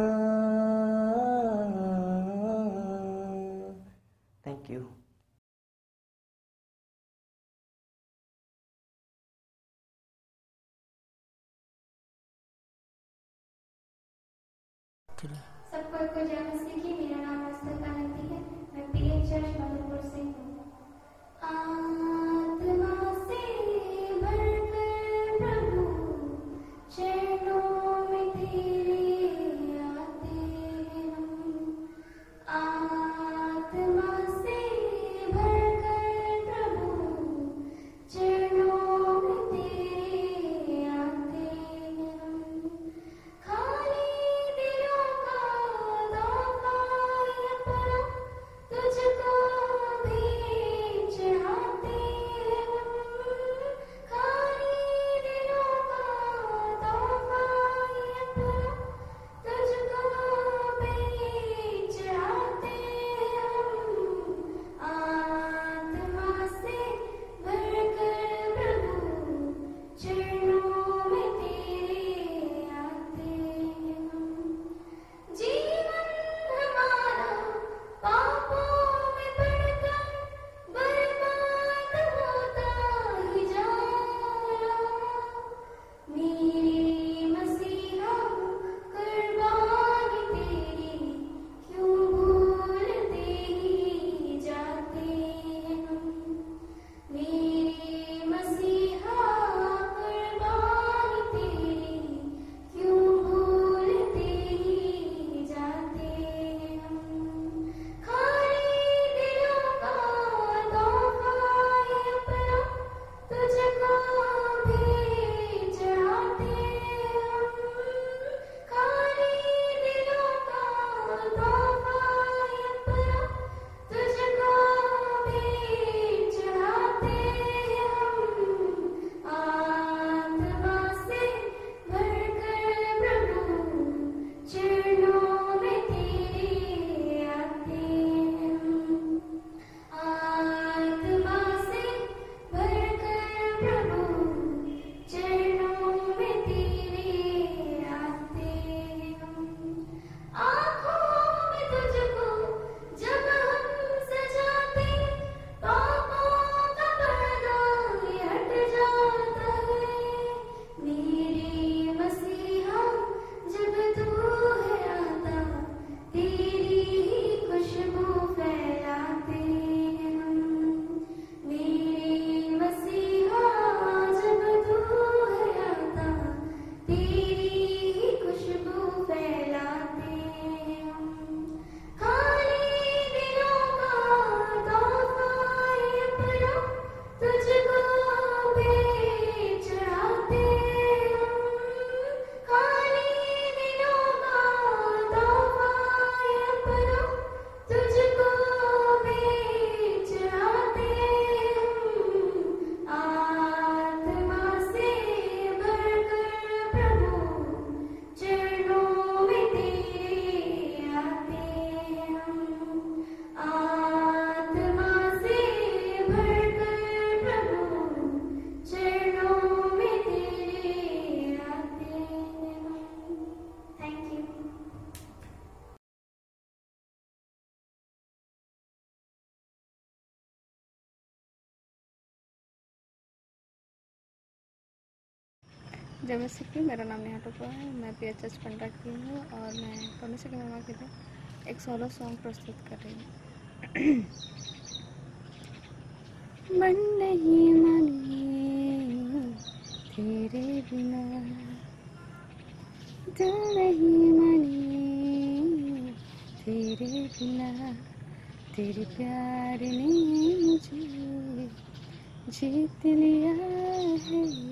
Speaker 26: जय की, मेरा नाम
Speaker 15: नेहा टोपा है। मैं पी एच एच पंडा की हूँ और मैं परमेश्वर की महिमा के लिए एक सोलो सॉन्ग प्रस्तुत कर रही हूँ। मन नहीं मानी तेरे बिना। दिल नहीं मानी तेरे बिना। तेरे प्यार ने मुझे जीत लिया है।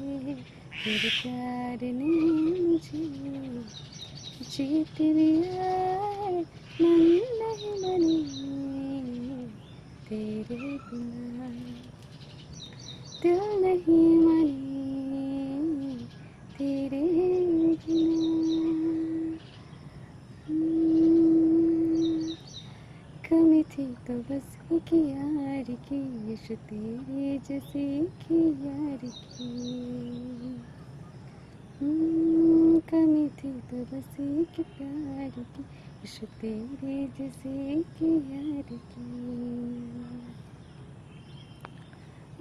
Speaker 15: तेरे प्यार ने मुझे जीत लिया मन नहीं मनी तेरे बिना दिल नहीं मनी तेरे कमी थी तो बस एक यार की यश तेरे जैसे की यार की। कमी थी तो बस एक प्यार की यश तेरे जैसे की यार की।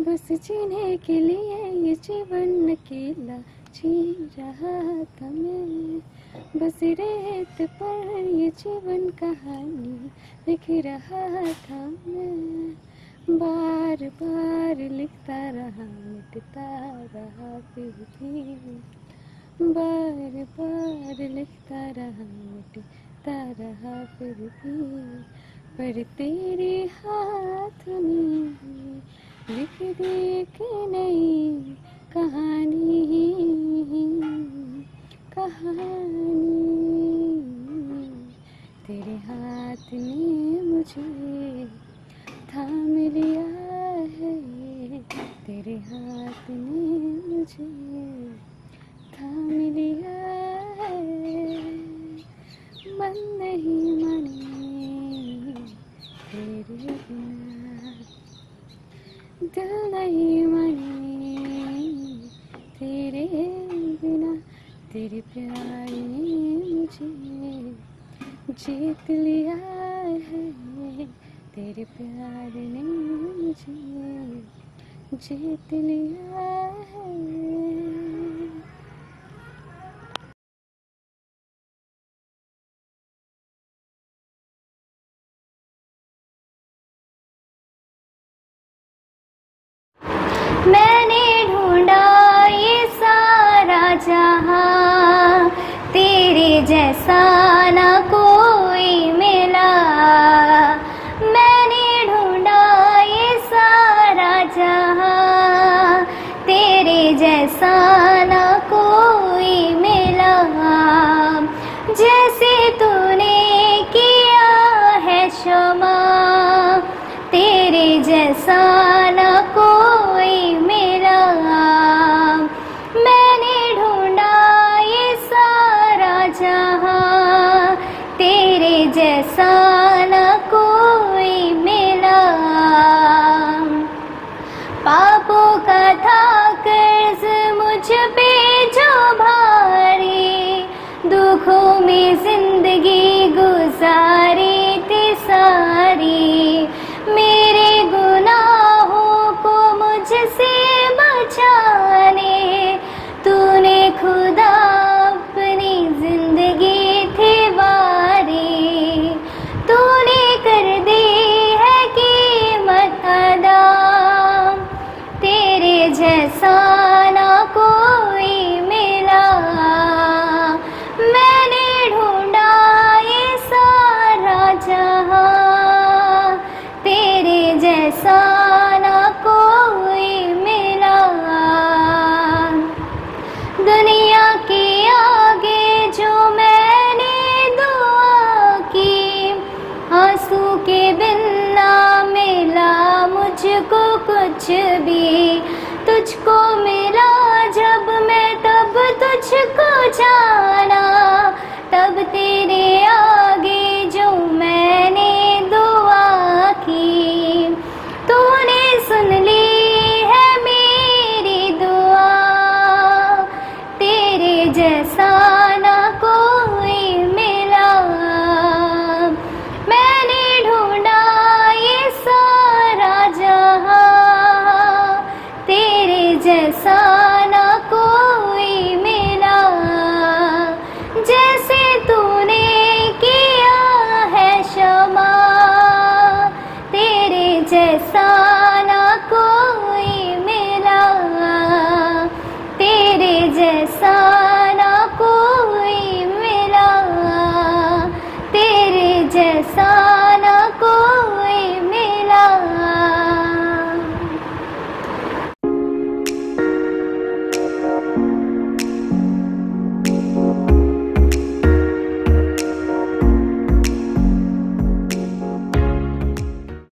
Speaker 15: बस जीने के लिए ये जीवन अकेला जी रहा था मैं। बस रेत पर ये जीवन कहानी लिख रहा था मैं। बार बार लिखता रहा, मिटता रहा फिर भी। बार बार लिखता रहा, मिटता रहा फिर भी। पर तेरे हाथ में लिख दी एक नई कहानी कहानी। तेरे हाथ ने मुझे थाम लिया है, तेरे हाथ ने मुझे थाम लिया मन नहीं माने। तेरे बिना दिल नहीं माने तेरे बिना तेरे प्यार ने मुझे। जीत लिया है, तेरे प्यार ने मुझे, जीत लिया है।
Speaker 22: तेरे ज़िंदगी ते सारी मेरे गुनाहों को मुझसे बचाने तूने खुदा मुझको कुछ भी, तुझको मेरा जब मैं तब तुझको जाना, तब तेरे आगे जो मैंने दुआ की, तूने सुन ली